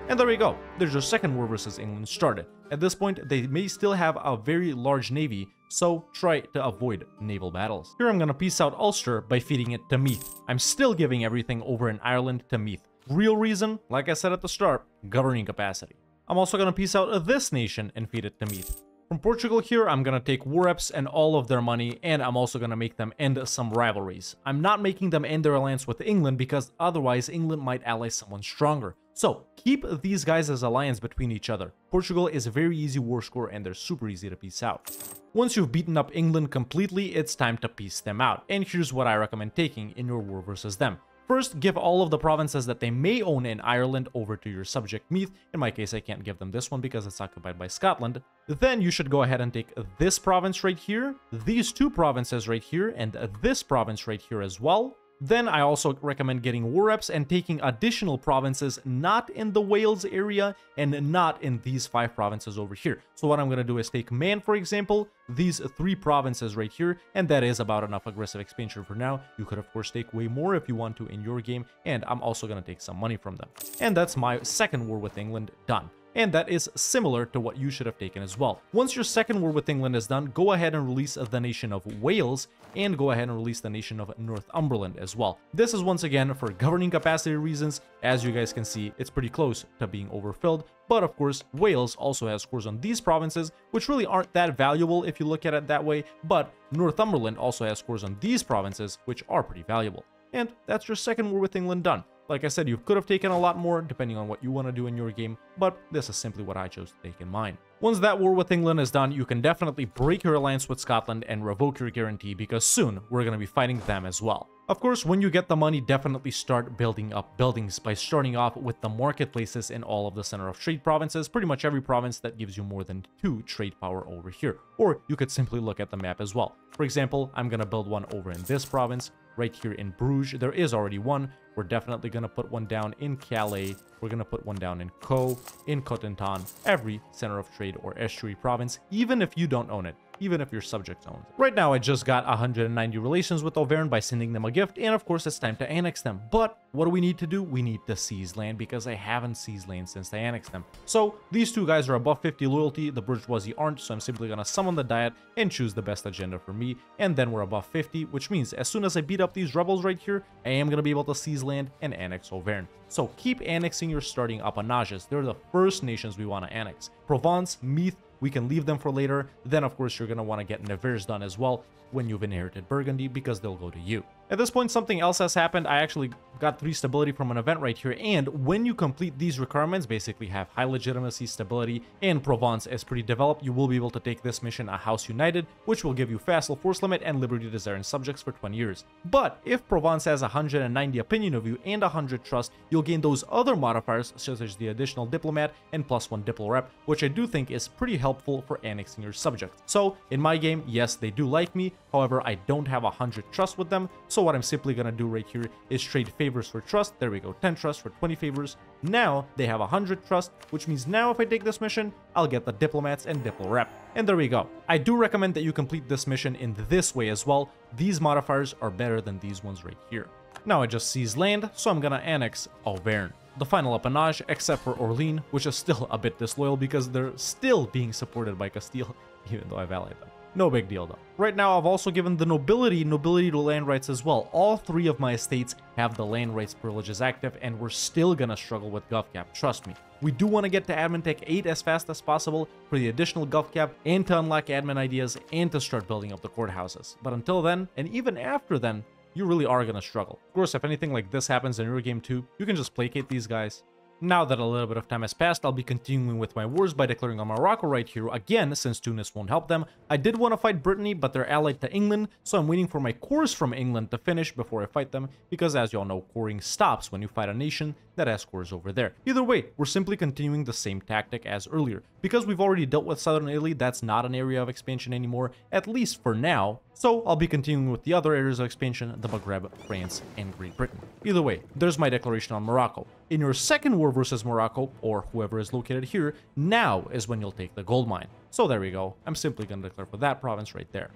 Speaker 1: And there you go, there's your second war versus England started. At this point, they may still have a very large navy, so try to avoid naval battles. Here I'm gonna peace out Ulster by feeding it to Meath. I'm still giving everything over in Ireland to Meath. Real reason, like I said at the start, governing capacity. I'm also gonna peace out this nation and feed it to Meath. From Portugal here, I'm gonna take war reps and all of their money, and I'm also gonna make them end some rivalries. I'm not making them end their alliance with England because otherwise England might ally someone stronger. So keep these guys as alliance between each other. Portugal is a very easy war score and they're super easy to peace out. Once you've beaten up England completely, it's time to peace them out. And here's what I recommend taking in your war versus them. First, give all of the provinces that they may own in Ireland over to your subject Meath. In my case, I can't give them this one because it's occupied by Scotland. Then you should go ahead and take this province right here, these two provinces right here, and this province right here as well. Then I also recommend getting war reps and taking additional provinces not in the Wales area and not in these five provinces over here. So what I'm going to do is take Man, for example, these three provinces right here, and that is about enough aggressive expansion for now. You could, of course, take way more if you want to in your game, and I'm also going to take some money from them. And that's my second war with England done and that is similar to what you should have taken as well. Once your second war with England is done, go ahead and release the nation of Wales, and go ahead and release the nation of Northumberland as well. This is once again for governing capacity reasons. As you guys can see, it's pretty close to being overfilled, but of course, Wales also has scores on these provinces, which really aren't that valuable if you look at it that way, but Northumberland also has scores on these provinces, which are pretty valuable. And that's your second war with England done. Like I said, you could have taken a lot more depending on what you want to do in your game, but this is simply what I chose to take in mind. Once that war with England is done, you can definitely break your alliance with Scotland and revoke your guarantee because soon we're going to be fighting them as well. Of course, when you get the money, definitely start building up buildings by starting off with the marketplaces in all of the center of trade provinces, pretty much every province that gives you more than two trade power over here. Or you could simply look at the map as well. For example, I'm going to build one over in this province, right here in Bruges. There is already one. We're definitely going to put one down in Calais. We're going to put one down in Co, in Cotentin, every center of trade or estuary province, even if you don't own it even if your subject owns it. Right now, I just got 190 relations with Auvergne by sending them a gift, and of course, it's time to annex them. But what do we need to do? We need to seize land because I haven't seized land since I annexed them. So these two guys are above 50 loyalty, the bourgeoisie aren't, so I'm simply gonna summon the diet and choose the best agenda for me, and then we're above 50, which means as soon as I beat up these rebels right here, I am gonna be able to seize land and annex Auvergne. So keep annexing your starting appanages. They're the first nations we want to annex. Provence, Meath, we can leave them for later. Then, of course, you're going to want to get Nevers done as well when you've inherited Burgundy because they'll go to you. At this point, something else has happened. I actually got 3 stability from an event right here, and when you complete these requirements, basically have high legitimacy, stability, and Provence is pretty developed, you will be able to take this mission, A House United, which will give you Vassal Force Limit and Liberty Desiring Subjects for 20 years. But if Provence has 190 opinion of you and 100 trust, you'll gain those other modifiers, such as the additional Diplomat and plus 1 Diplo Rep, which I do think is pretty helpful for annexing your subjects. So, in my game, yes, they do like me, however, I don't have 100 trust with them, so what I'm simply gonna do right here is trade favors for trust. There we go, 10 trust for 20 favors. Now they have 100 trust, which means now if I take this mission, I'll get the diplomats and diplo rep. And there we go. I do recommend that you complete this mission in this way as well. These modifiers are better than these ones right here. Now I just seize land, so I'm gonna annex Auvergne the final appanage, except for Orleans, which is still a bit disloyal because they're still being supported by Castile, [laughs] even though I've allied them. No big deal though. Right now I've also given the nobility nobility to land rights as well. All three of my estates have the land rights privileges active and we're still gonna struggle with GovCap, trust me. We do want to get to Admin Tech 8 as fast as possible for the additional GovCap and to unlock admin ideas and to start building up the courthouses. But until then, and even after then, you really are gonna struggle. Of course, if anything like this happens in your game too, you can just placate these guys now that a little bit of time has passed, I'll be continuing with my wars by declaring on Morocco right here again, since Tunis won't help them. I did want to fight Brittany, but they're allied to England, so I'm waiting for my cores from England to finish before I fight them, because as y'all know, coring stops when you fight a nation that has cores over there. Either way, we're simply continuing the same tactic as earlier. Because we've already dealt with southern Italy, that's not an area of expansion anymore, at least for now, so I'll be continuing with the other areas of expansion, the Maghreb, France, and Great Britain. Either way, there's my declaration on Morocco. In your second war versus Morocco, or whoever is located here, now is when you'll take the gold mine. So there we go, I'm simply to declare for that province right there.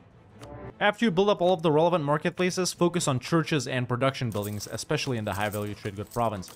Speaker 1: After you build up all of the relevant marketplaces, focus on churches and production buildings, especially in the high value trade good province.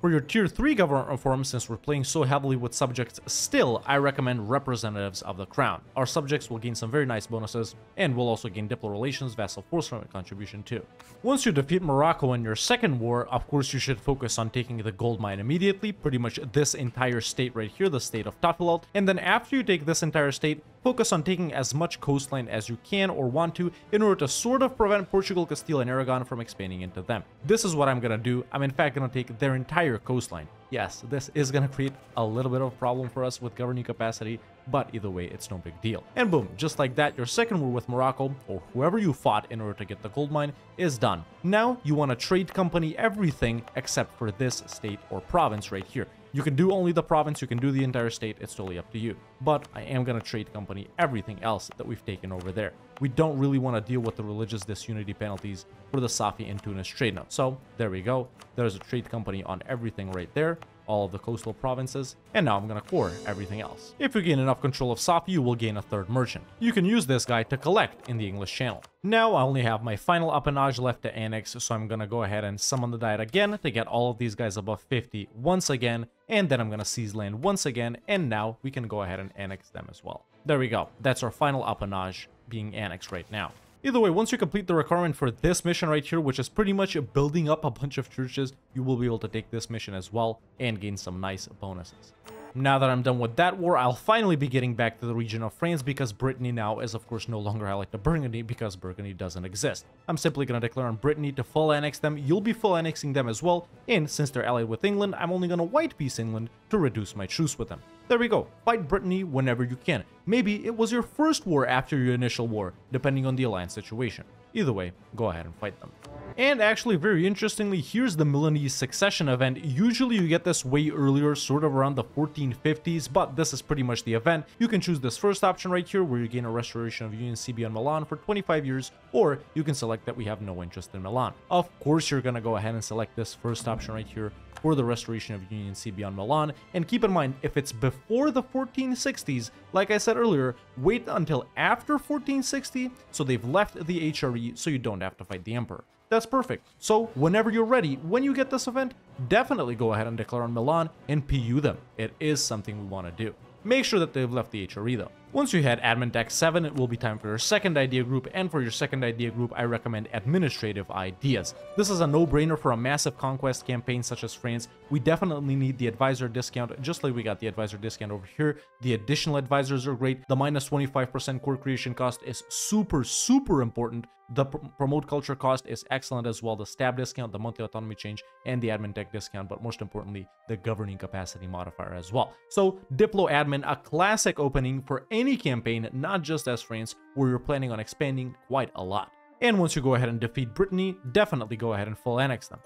Speaker 1: For your tier 3 government reform, since we're playing so heavily with subjects still, I recommend representatives of the crown. Our subjects will gain some very nice bonuses, and will also gain diplo relations, vassal force from contribution too. Once you defeat Morocco in your second war, of course you should focus on taking the gold mine immediately, pretty much this entire state right here, the state of Tafilalt, and then after you take this entire state, focus on taking as much coastline as you can or want to in order to sort of prevent Portugal, Castile, and Aragon from expanding into them. This is what I'm gonna do. I'm in fact gonna take their entire coastline. yes, this is to create a little bit of a problem for us with governing capacity, but either way, it's no big deal. And boom, just like that, your second war with Morocco, or whoever you fought in order to get the gold mine, is done. Now, you want to trade company everything except for this state or province right here. You can do only the province, you can do the entire state, it's totally up to you. But I am going to trade company everything else that we've taken over there. We don't really want to deal with the religious disunity penalties for the Safi and Tunis trade node. So there we go. There's a trade company on everything right there all of the coastal provinces, and now I'm gonna core everything else. If you gain enough control of Safi, you will gain a third merchant. You can use this guy to collect in the English Channel. Now I only have my final appanage left to annex, so I'm gonna go ahead and summon the diet again to get all of these guys above 50 once again, and then I'm gonna seize land once again, and now we can go ahead and annex them as well. There we go, that's our final appanage being annexed right now. Either way, once you complete the requirement for this mission right here, which is pretty much building up a bunch of churches, you will be able to take this mission as well and gain some nice bonuses. Now that I'm done with that war, I'll finally be getting back to the region of France because Brittany now is of course no longer allied to Burgundy because Burgundy doesn't exist. I'm simply going to declare on Brittany to full annex them, you'll be full annexing them as well, and since they're allied with England, I'm only going to white peace England to reduce my truce with them. There we go, fight Brittany whenever you can. Maybe it was your first war after your initial war, depending on the alliance situation. Either way, go ahead and fight them. And actually, very interestingly, here's the Milanese succession event. Usually you get this way earlier, sort of around the 1450s, but this is pretty much the event. You can choose this first option right here, where you gain a restoration of Union CB on Milan for 25 years, or you can select that we have no interest in Milan. Of course, you're gonna go ahead and select this first option right here, for the restoration of Union CB on Milan. And keep in mind, if it's before the 1460s, like I said earlier, wait until after 1460, so they've left the HRE, so you don't have to fight the Emperor. That's perfect. So whenever you're ready, when you get this event, definitely go ahead and declare on Milan and PU them. It is something we want to do. Make sure that they've left the HRE though. Once you had admin tech 7, it will be time for your second idea group, and for your second idea group, I recommend administrative ideas. This is a no-brainer for a massive conquest campaign such as France. We definitely need the advisor discount, just like we got the advisor discount over here. The additional advisors are great. The minus 25% core creation cost is super, super important. The pr promote culture cost is excellent as well. The stab discount, the monthly autonomy change, and the admin tech discount, but most importantly, the governing capacity modifier as well. So Diplo admin, a classic opening for any campaign, not just as France, where you're planning on expanding quite a lot. And once you go ahead and defeat Brittany, definitely go ahead and full annex them.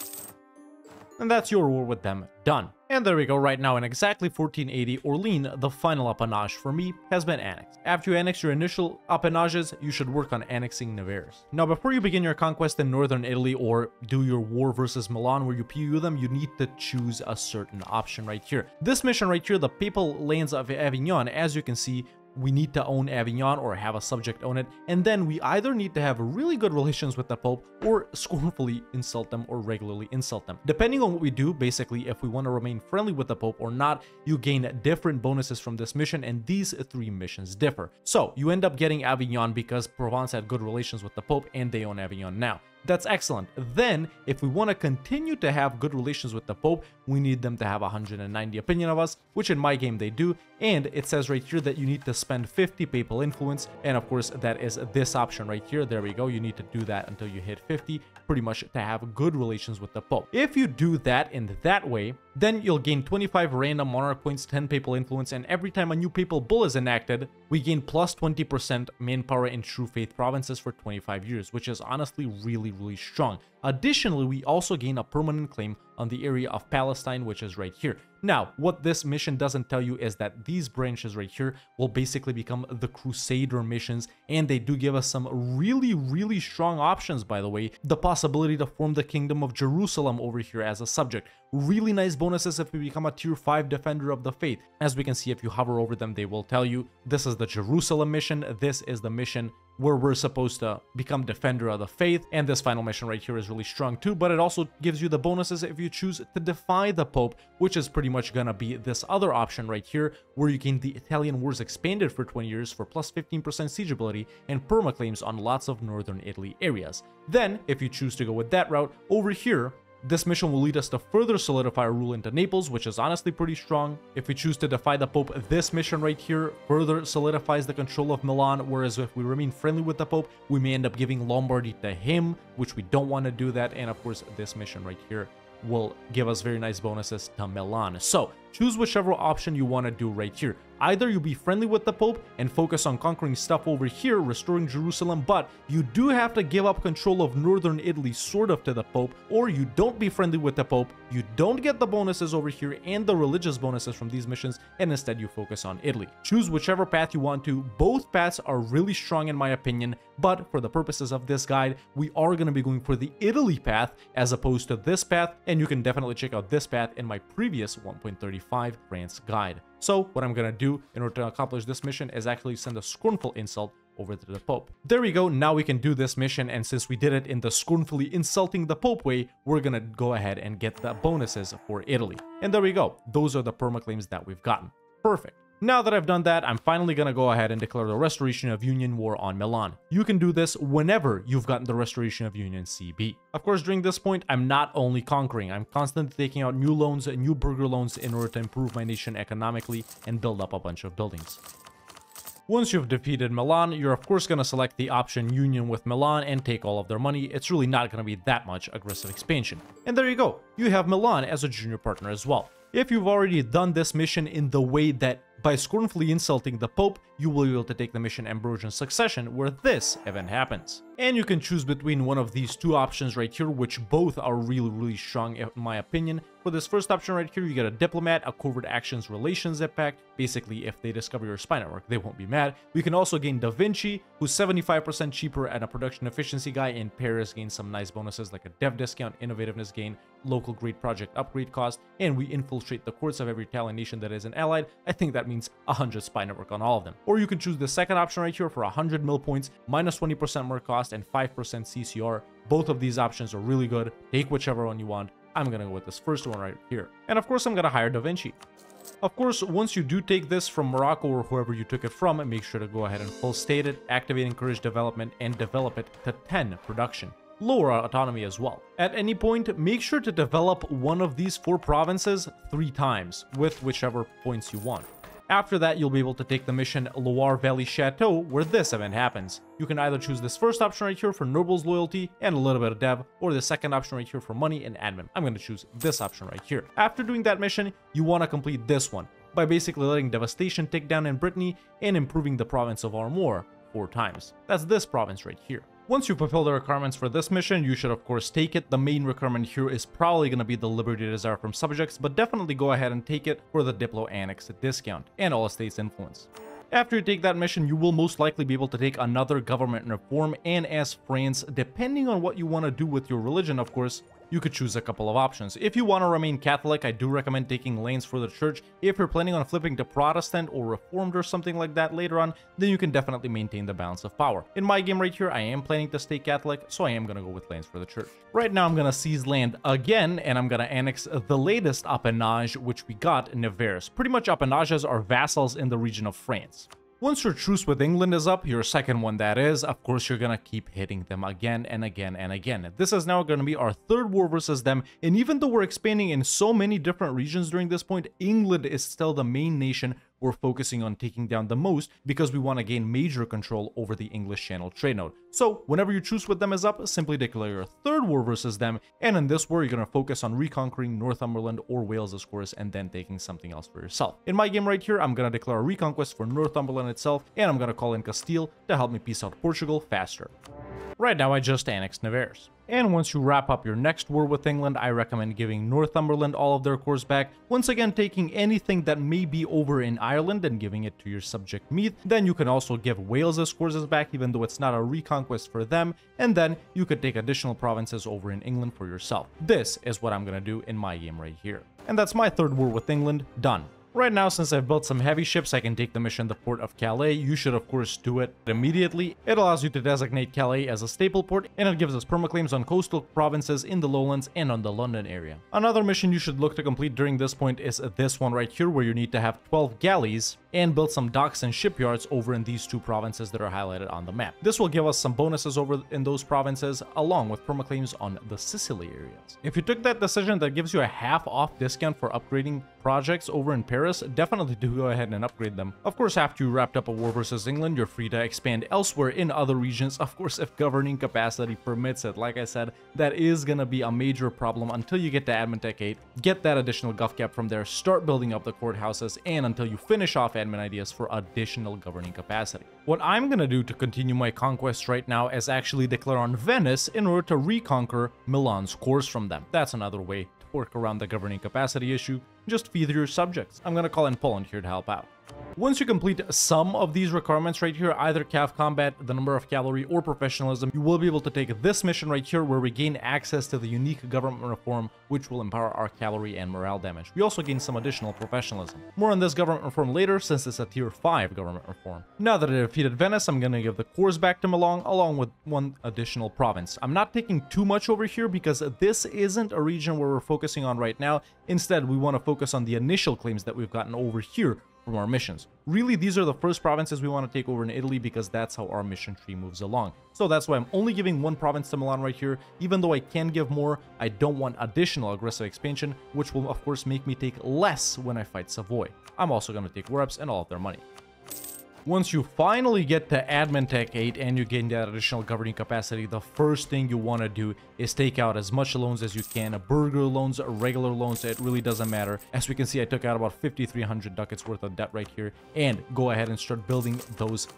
Speaker 1: And that's your war with them done. And there we go, right now in exactly 1480, Orleans, the final appanage for me, has been annexed. After you annex your initial appanages, you should work on annexing Nevers. Now, before you begin your conquest in northern Italy or do your war versus Milan where you PU them, you need to choose a certain option right here. This mission right here, the Papal Lands of Avignon, as you can see, we need to own Avignon or have a subject own it, and then we either need to have really good relations with the Pope or scornfully insult them or regularly insult them. Depending on what we do, basically, if we want to remain friendly with the Pope or not, you gain different bonuses from this mission, and these three missions differ. So, you end up getting Avignon because Provence had good relations with the Pope and they own Avignon now. That's excellent. Then, if we want to continue to have good relations with the Pope, we need them to have 190 opinion of us, which in my game they do, and it says right here that you need to spend 50 papal influence, and of course that is this option right here, there we go, you need to do that until you hit 50, pretty much to have good relations with the Pope. If you do that in that way, then you'll gain 25 random monarch points, 10 papal influence, and every time a new papal bull is enacted, we gain plus 20% manpower in true faith provinces for 25 years, which is honestly really, really strong. Additionally, we also gain a permanent claim on the area of Palestine, which is right here. Now, what this mission doesn't tell you is that these branches right here will basically become the Crusader missions, and they do give us some really, really strong options, by the way. The possibility to form the Kingdom of Jerusalem over here as a subject. Really nice bonuses if we become a tier 5 Defender of the Faith. As we can see, if you hover over them, they will tell you this is the Jerusalem mission, this is the mission where we're supposed to become defender of the faith. And this final mission right here is really strong too but it also gives you the bonuses if you choose to defy the pope which is pretty much gonna be this other option right here where you gain the italian wars expanded for 20 years for plus 15% siege ability and perma claims on lots of northern italy areas. Then if you choose to go with that route over here this mission will lead us to further solidify our rule into Naples, which is honestly pretty strong. If we choose to defy the Pope, this mission right here further solidifies the control of Milan, whereas if we remain friendly with the Pope, we may end up giving Lombardy to him, which we don't want to do that. And of course, this mission right here will give us very nice bonuses to Milan. So choose whichever option you want to do right here. Either you be friendly with the Pope and focus on conquering stuff over here, restoring Jerusalem, but you do have to give up control of northern Italy sort of to the Pope, or you don't be friendly with the Pope, you don't get the bonuses over here and the religious bonuses from these missions, and instead you focus on Italy. Choose whichever path you want to. Both paths are really strong in my opinion, but for the purposes of this guide, we are going to be going for the Italy path as opposed to this path, and you can definitely check out this path in my previous 1.35 France guide. So what I'm gonna do in order to accomplish this mission is actually send a scornful insult over to the Pope. There we go, now we can do this mission, and since we did it in the scornfully insulting the Pope way, we're gonna go ahead and get the bonuses for Italy. And there we go, those are the permaclaims that we've gotten. Perfect. Now that I've done that, I'm finally gonna go ahead and declare the Restoration of Union War on Milan. You can do this whenever you've gotten the Restoration of Union CB. Of course, during this point, I'm not only conquering, I'm constantly taking out new loans and new burger loans in order to improve my nation economically and build up a bunch of buildings. Once you've defeated Milan, you're of course going to select the option Union with Milan and take all of their money. It's really not going to be that much aggressive expansion. And there you go, you have Milan as a junior partner as well. If you've already done this mission in the way that by scornfully insulting the Pope, you will be able to take the mission Ambrosian Succession, where this event happens. And you can choose between one of these two options right here, which both are really, really strong in my opinion. For this first option right here, you get a Diplomat, a Covert Actions Relations Impact. Basically, if they discover your spy network, they won't be mad. We can also gain Da Vinci, who's 75% cheaper and a production efficiency guy, in Paris gains some nice bonuses like a dev discount, innovativeness gain, local great project upgrade cost, and we infiltrate the courts of every Italian nation that is an allied. I think that means 100 spy network on all of them. You can choose the second option right here for 100 mil points, minus 20% more cost, and 5% CCR. Both of these options are really good. Take whichever one you want. I'm gonna go with this first one right here. And of course, I'm gonna hire Da Vinci. Of course, once you do take this from Morocco or whoever you took it from, make sure to go ahead and full state it, activate encourage development, and develop it to 10 production lower autonomy as well. At any point, make sure to develop one of these four provinces three times, with whichever points you want. After that, you'll be able to take the mission Loire Valley Chateau, where this event happens. You can either choose this first option right here for Nobles Loyalty and a little bit of dev, or the second option right here for money and admin. I'm going to choose this option right here. After doing that mission, you want to complete this one, by basically letting Devastation take down in Brittany and improving the province of Armor four times. That's this province right here. Once you fulfill the requirements for this mission, you should of course take it. The main requirement here is probably going to be the Liberty Desire from subjects, but definitely go ahead and take it for the Diplo Annex discount and all estates influence. After you take that mission, you will most likely be able to take another government reform, and as France, depending on what you want to do with your religion, of course, you could choose a couple of options. If you want to remain Catholic, I do recommend taking lanes for the church. If you're planning on flipping to Protestant or Reformed or something like that later on, then you can definitely maintain the balance of power. In my game right here, I am planning to stay Catholic, so I am going to go with lanes for the church. Right now, I'm going to seize land again, and I'm going to annex the latest appanage, which we got Nevers. Pretty much appanages are vassals in the region of France. Once your truce with England is up, your second one that is, of course you're gonna keep hitting them again and again and again. This is now gonna be our third war versus them, and even though we're expanding in so many different regions during this point, England is still the main nation we're focusing on taking down the most because we want to gain major control over the English Channel trade node. So whenever your truce with them is up, simply declare your third war versus them, and in this war you're going to focus on reconquering Northumberland or Wales of course, and then taking something else for yourself. In my game right here, I'm going to declare a reconquest for Northumberland itself, and I'm going to call in Castile to help me peace out Portugal faster. Right now I just annexed Nevers. And once you wrap up your next war with England, I recommend giving Northumberland all of their cores back, once again taking anything that may be over in Ireland and giving it to your subject Meath. Then you can also give Wales' cores back even though it's not a reconquest for them, and then you could take additional provinces over in England for yourself. This is what I'm gonna do in my game right here. And that's my third war with England, done. Right now, since I've built some heavy ships, I can take the mission the port of Calais. You should, of course, do it immediately. It allows you to designate Calais as a staple port, and it gives us permaclaims on coastal provinces in the lowlands and on the London area. Another mission you should look to complete during this point is this one right here, where you need to have 12 galleys and build some docks and shipyards over in these two provinces that are highlighted on the map. This will give us some bonuses over in those provinces, along with permaclaims on the Sicily areas. If you took that decision that gives you a half off discount for upgrading projects over in Paris, definitely do go ahead and upgrade them. Of course, after you wrapped up a war versus England, you're free to expand elsewhere in other regions, of course, if governing capacity permits it. Like I said, that is gonna be a major problem until you get to Admin Tech 8, get that additional GovCap from there, start building up the courthouses, and until you finish off ideas for additional governing capacity. What I'm gonna do to continue my conquest right now is actually declare on Venice in order to reconquer Milan's cores from them. That's another way to work around the governing capacity issue. Just feed your subjects. I'm gonna call in Poland here to help out. Once you complete some of these requirements right here, either cav combat, the number of cavalry, or professionalism, you will be able to take this mission right here where we gain access to the unique government reform, which will empower our cavalry and morale damage. We also gain some additional professionalism. More on this government reform later, since it's a tier 5 government reform. Now that I defeated Venice, I'm gonna give the cores back to Milan, along with one additional province. I'm not taking too much over here because this isn't a region where we're focusing on right now. Instead, we want to focus on the initial claims that we've gotten over here, from our missions. Really, these are the first provinces we want to take over in Italy because that's how our mission tree moves along. So that's why I'm only giving one province to Milan right here. Even though I can give more, I don't want additional aggressive expansion, which will of course make me take less when I fight Savoy. I'm also going to take Worps and all of their money. Once you finally get the Admin Tech 8 and you gain that additional governing capacity, the first thing you want to do is take out as much loans as you can, burger loans, regular loans, it really doesn't matter. As we can see, I took out about 5,300 ducats worth of debt right here. And go ahead and start building those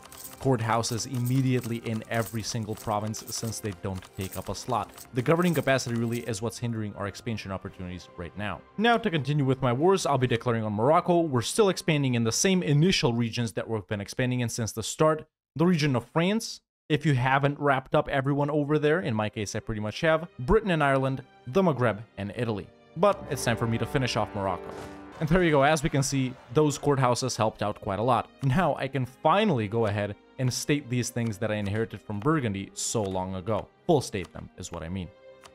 Speaker 1: courthouses immediately in every single province since they don't take up a slot. The governing capacity really is what's hindering our expansion opportunities right now. Now to continue with my wars, I'll be declaring on Morocco. We're still expanding in the same initial regions that we've been expanding in since the start. The region of France, if you haven't wrapped up everyone over there, in my case I pretty much have, Britain and Ireland, the Maghreb, and Italy. But it's time for me to finish off Morocco. And there you go, as we can see, those courthouses helped out quite a lot. Now I can finally go ahead and state these things that I inherited from Burgundy so long ago. Full state them is what I mean.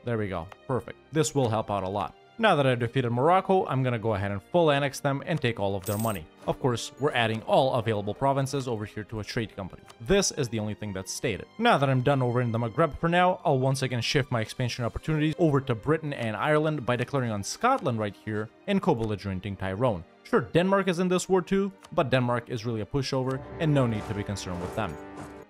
Speaker 1: There we go, perfect. This will help out a lot. Now that I've defeated Morocco, I'm gonna go ahead and full annex them and take all of their money. Of course, we're adding all available provinces over here to a trade company. This is the only thing that's stated. Now that I'm done over in the Maghreb for now, I'll once again shift my expansion opportunities over to Britain and Ireland by declaring on Scotland right here and co-belligerenting Tyrone. Sure, Denmark is in this war too, but Denmark is really a pushover and no need to be concerned with them.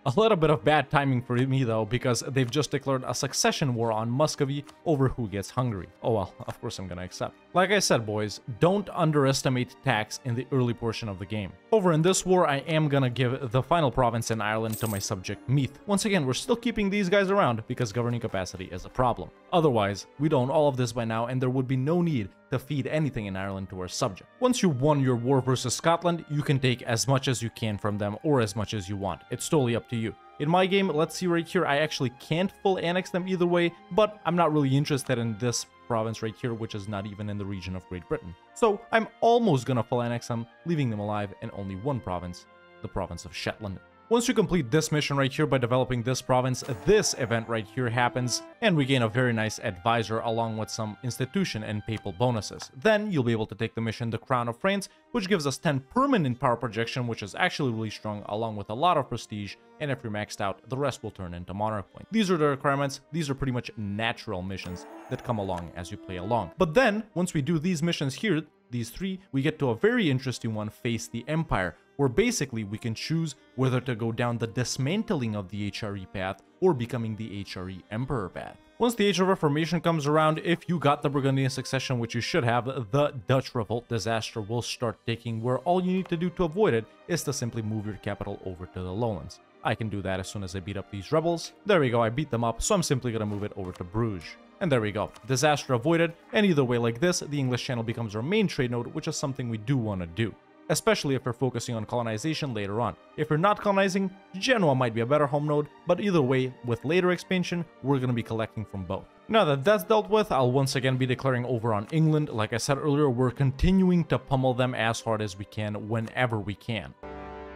Speaker 1: A little bit of bad timing for me though, because they've just declared a succession war on Muscovy over who gets Hungary. Oh well, of course I'm gonna accept. Like I said boys, don't underestimate tax in the early portion of the game. Over in this war, I am gonna give the final province in Ireland to my subject Meath. Once again, we're still keeping these guys around because governing capacity is a problem. Otherwise, we'd own all of this by now and there would be no need to feed anything in Ireland to our subject. Once you won your war versus Scotland, you can take as much as you can from them or as much as you want. It's totally up to you. In my game, let's see right here, I actually can't full annex them either way, but I'm not really interested in this province right here, which is not even in the region of Great Britain. So I'm almost gonna annex them, leaving them alive in only one province, the province of Shetland. Once you complete this mission right here by developing this province, this event right here happens, and we gain a very nice advisor along with some institution and papal bonuses. Then you'll be able to take the mission The Crown of France, which gives us 10 permanent power projection, which is actually really strong, along with a lot of prestige, and if you're maxed out, the rest will turn into monarch points. These are the requirements, these are pretty much natural missions that come along as you play along. But then, once we do these missions here, these three, we get to a very interesting one, Face the Empire, where basically we can choose whether to go down the dismantling of the HRE path or becoming the HRE Emperor path. Once the Age of Reformation comes around, if you got the Burgundian succession, which you should have, the Dutch revolt disaster will start taking where all you need to do to avoid it is to simply move your capital over to the lowlands. I can do that as soon as I beat up these rebels. There we go, I beat them up, so I'm simply gonna move it over to Bruges. And there we go, disaster avoided, and either way like this, the English Channel becomes our main trade node, which is something we do want to do especially if you're focusing on colonization later on. If you're not colonizing, Genoa might be a better home node, but either way, with later expansion, we're going to be collecting from both. Now that that's dealt with, I'll once again be declaring over on England. Like I said earlier, we're continuing to pummel them as hard as we can whenever we can.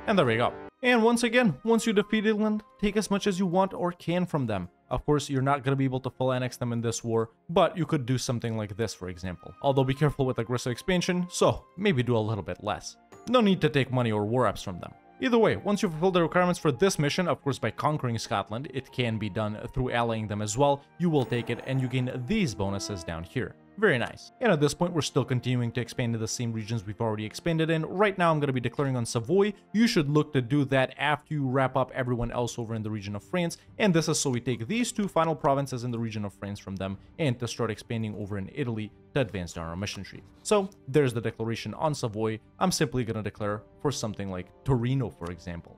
Speaker 1: And there we go. And once again, once you defeat England, take as much as you want or can from them. Of course, you're not going to be able to full annex them in this war, but you could do something like this, for example. Although be careful with aggressive expansion, so maybe do a little bit less. No need to take money or war reps from them. Either way, once you fulfill the requirements for this mission, of course by conquering Scotland, it can be done through allying them as well, you will take it and you gain these bonuses down here. Very nice. And at this point, we're still continuing to expand in the same regions we've already expanded in. Right now, I'm going to be declaring on Savoy. You should look to do that after you wrap up everyone else over in the region of France. And this is so we take these two final provinces in the region of France from them and to start expanding over in Italy to advance down our mission tree. So there's the declaration on Savoy. I'm simply going to declare for something like Torino, for example.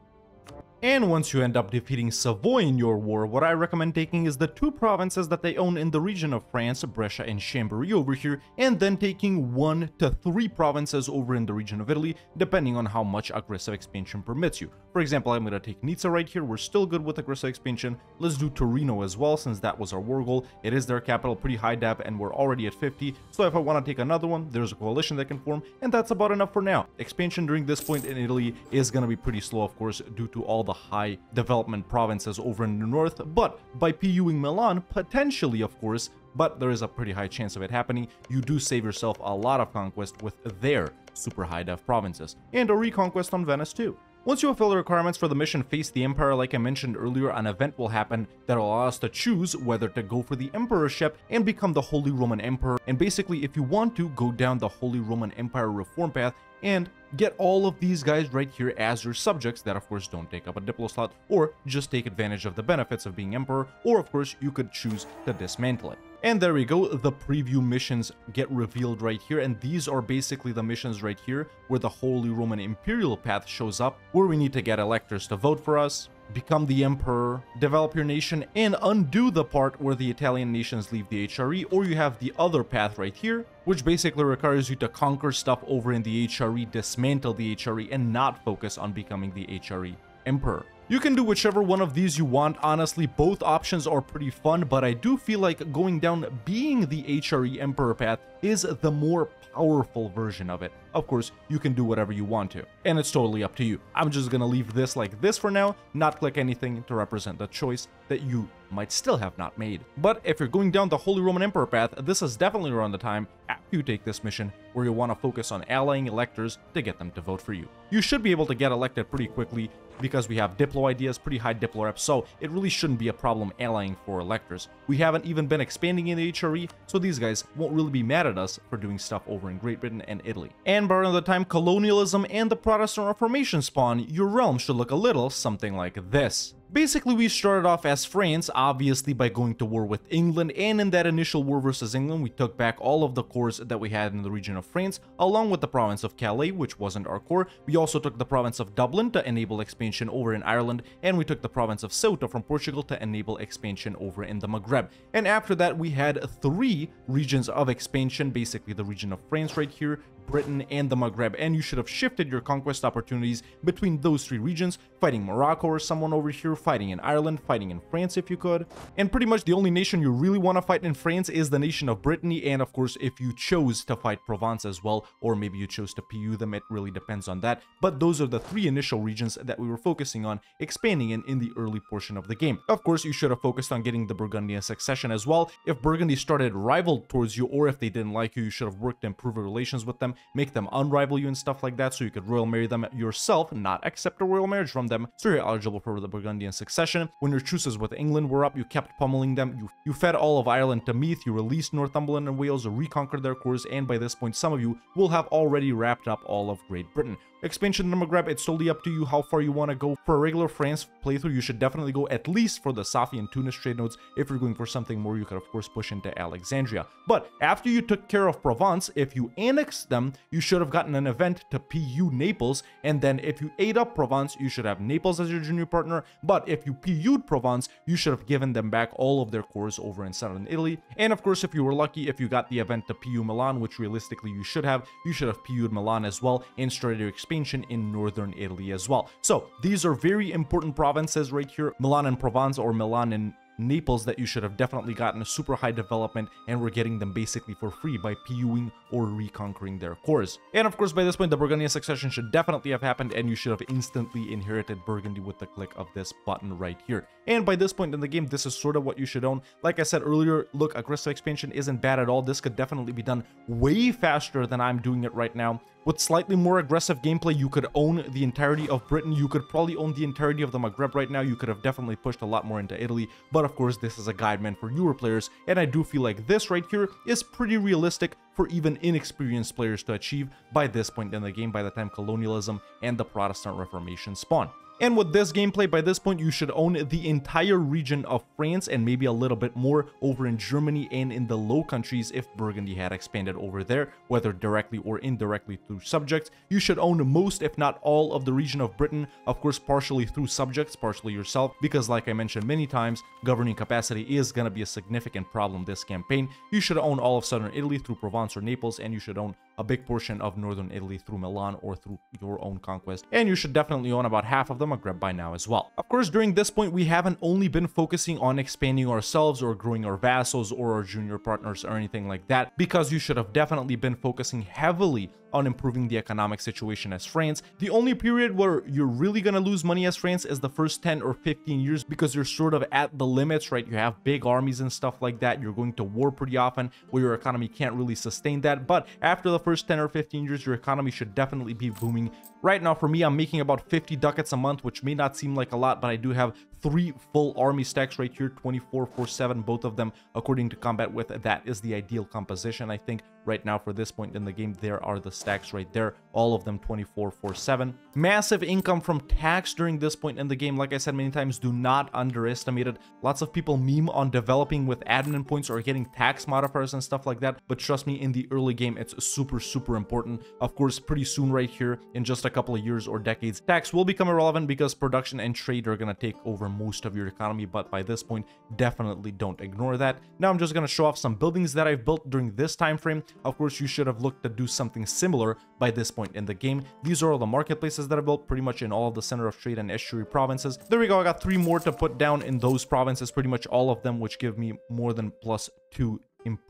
Speaker 1: And once you end up defeating Savoy in your war, what I recommend taking is the two provinces that they own in the region of France, Bresse and Chambéry over here, and then taking one to three provinces over in the region of Italy, depending on how much aggressive expansion permits you. For example, I'm going to take Nizza right here, we're still good with aggressive expansion. Let's do Torino as well, since that was our war goal. It is their capital, pretty high dev, and we're already at 50, so if I want to take another one, there's a coalition that can form, and that's about enough for now. Expansion during this point in Italy is going to be pretty slow, of course, due to all the high development provinces over in the north, but by PUing Milan, potentially of course, but there is a pretty high chance of it happening, you do save yourself a lot of conquest with their super high dev provinces, and a reconquest on Venice too. Once you fulfill the requirements for the mission Face the Empire, like I mentioned earlier, an event will happen that will allow us to choose whether to go for the Emperorship and become the Holy Roman Emperor. And basically, if you want to, go down the Holy Roman Empire reform path and get all of these guys right here as your subjects that of course don't take up a diplo slot or just take advantage of the benefits of being emperor or of course you could choose to dismantle it. And there we go, the preview missions get revealed right here, and these are basically the missions right here, where the Holy Roman Imperial path shows up, where we need to get electors to vote for us, become the emperor, develop your nation, and undo the part where the Italian nations leave the HRE, or you have the other path right here, which basically requires you to conquer stuff over in the HRE, dismantle the HRE, and not focus on becoming the HRE emperor. You can do whichever one of these you want, honestly, both options are pretty fun, but I do feel like going down being the HRE Emperor path is the more powerful version of it. Of course, you can do whatever you want to, and it's totally up to you. I'm just gonna leave this like this for now, not click anything to represent the choice that you might still have not made. But if you're going down the Holy Roman Emperor path, this is definitely around the time after you take this mission where you want to focus on allying electors to get them to vote for you. You should be able to get elected pretty quickly because we have Diplo ideas, pretty high Diplo reps, so it really shouldn't be a problem allying for electors. We haven't even been expanding in the HRE, so these guys won't really be mad at us for doing stuff over in Great Britain and Italy. And by the time colonialism and the Protestant Reformation spawn, your realm should look a little something like this. Basically, we started off as France, obviously by going to war with England, and in that initial war versus England, we took back all of the cores that we had in the region of France, along with the province of Calais, which wasn't our core. We also took the province of Dublin to enable expansion over in Ireland, and we took the province of Ceuta from Portugal to enable expansion over in the Maghreb. And after that, we had three regions of expansion, basically the region of France right here, Britain, and the Maghreb, and you should have shifted your conquest opportunities between those three regions, fighting Morocco or someone over here, fighting in Ireland, fighting in France if you could. And pretty much the only nation you really want to fight in France is the nation of Brittany, and of course if you chose to fight Provence as well, or maybe you chose to PU them, it really depends on that. But those are the three initial regions that we were focusing on expanding in in the early portion of the game. Of course, you should have focused on getting the Burgundian succession as well. If Burgundy started rival towards you, or if they didn't like you, you should have worked to improve relations with them make them unrival you and stuff like that so you could royal marry them yourself, not accept a royal marriage from them, so you're eligible for the Burgundian succession. When your truces with England were up, you kept pummeling them, you, you fed all of Ireland to Meath, you released Northumberland and Wales, reconquered their cores, and by this point some of you will have already wrapped up all of Great Britain. Expansion number grab, it's totally up to you how far you want to go. For a regular France playthrough, you should definitely go at least for the Safi and Tunis trade nodes. If you're going for something more, you could of course push into Alexandria. But after you took care of Provence, if you annexed them, you should have gotten an event to PU Naples. And then if you ate up Provence, you should have Naples as your junior partner. But if you PU'd Provence, you should have given them back all of their cores over in southern Italy. And of course, if you were lucky, if you got the event to PU Milan, which realistically you should have, you should have PU'd Milan as well and started your expansion expansion in northern Italy as well. So these are very important provinces right here, Milan and Provence or Milan and Naples that you should have definitely gotten a super high development and we're getting them basically for free by PUing or reconquering their cores. And of course by this point the Burgundian succession should definitely have happened and you should have instantly inherited Burgundy with the click of this button right here. And by this point in the game this is sort of what you should own. Like I said earlier, look aggressive expansion isn't bad at all. This could definitely be done way faster than I'm doing it right now With slightly more aggressive gameplay, you could own the entirety of Britain. You could probably own the entirety of the Maghreb right now. You could have definitely pushed a lot more into Italy. But of course, this is a guide meant for newer players. And I do feel like this right here is pretty realistic for even inexperienced players to achieve by this point in the game by the time colonialism and the Protestant Reformation spawn. And with this gameplay, by this point, you should own the entire region of France and maybe a little bit more over in Germany and in the Low Countries if Burgundy had expanded over there, whether directly or indirectly through subjects. You should own most, if not all, of the region of Britain, of course, partially through subjects, partially yourself, because like I mentioned many times, governing capacity is going to be a significant problem this campaign. You should own all of southern Italy through Provence or Naples, and you should own a big portion of northern Italy through Milan or through your own conquest. And you should definitely own about half of the Maghreb by now as well. Of course, during this point, we haven't only been focusing on expanding ourselves or growing our vassals or our junior partners or anything like that, because you should have definitely been focusing heavily on improving the economic situation as France. The only period where you're really going to lose money as France is the first 10 or 15 years because you're sort of at the limits, right? You have big armies and stuff like that. You're going to war pretty often where your economy can't really sustain that. But after the first 10 or 15 years, your economy should definitely be booming. Right now, for me, I'm making about 50 ducats a month, which may not seem like a lot, but I do have three full army stacks right here 24 4 7 both of them according to combat width. That is the ideal composition i think right now for this point in the game. There are the stacks right there all of them 24 4 7 massive income from tax during this point in the game. Like i said many times do not underestimate it. Lots of people meme on developing with admin points or getting tax modifiers and stuff like that but trust me in the early game it's super super important. Of course pretty soon right here in just a couple of years or decades tax will become irrelevant because production and trade are going to take over most of your economy but by this point definitely don't ignore that. Now i'm just going to show off some buildings that i've built during this time frame of course you should have looked to do something similar by this point in the game. These are all the marketplaces that i built pretty much in all of the center of trade and estuary provinces. There we go i got three more to put down in those provinces pretty much all of them which give me more than plus two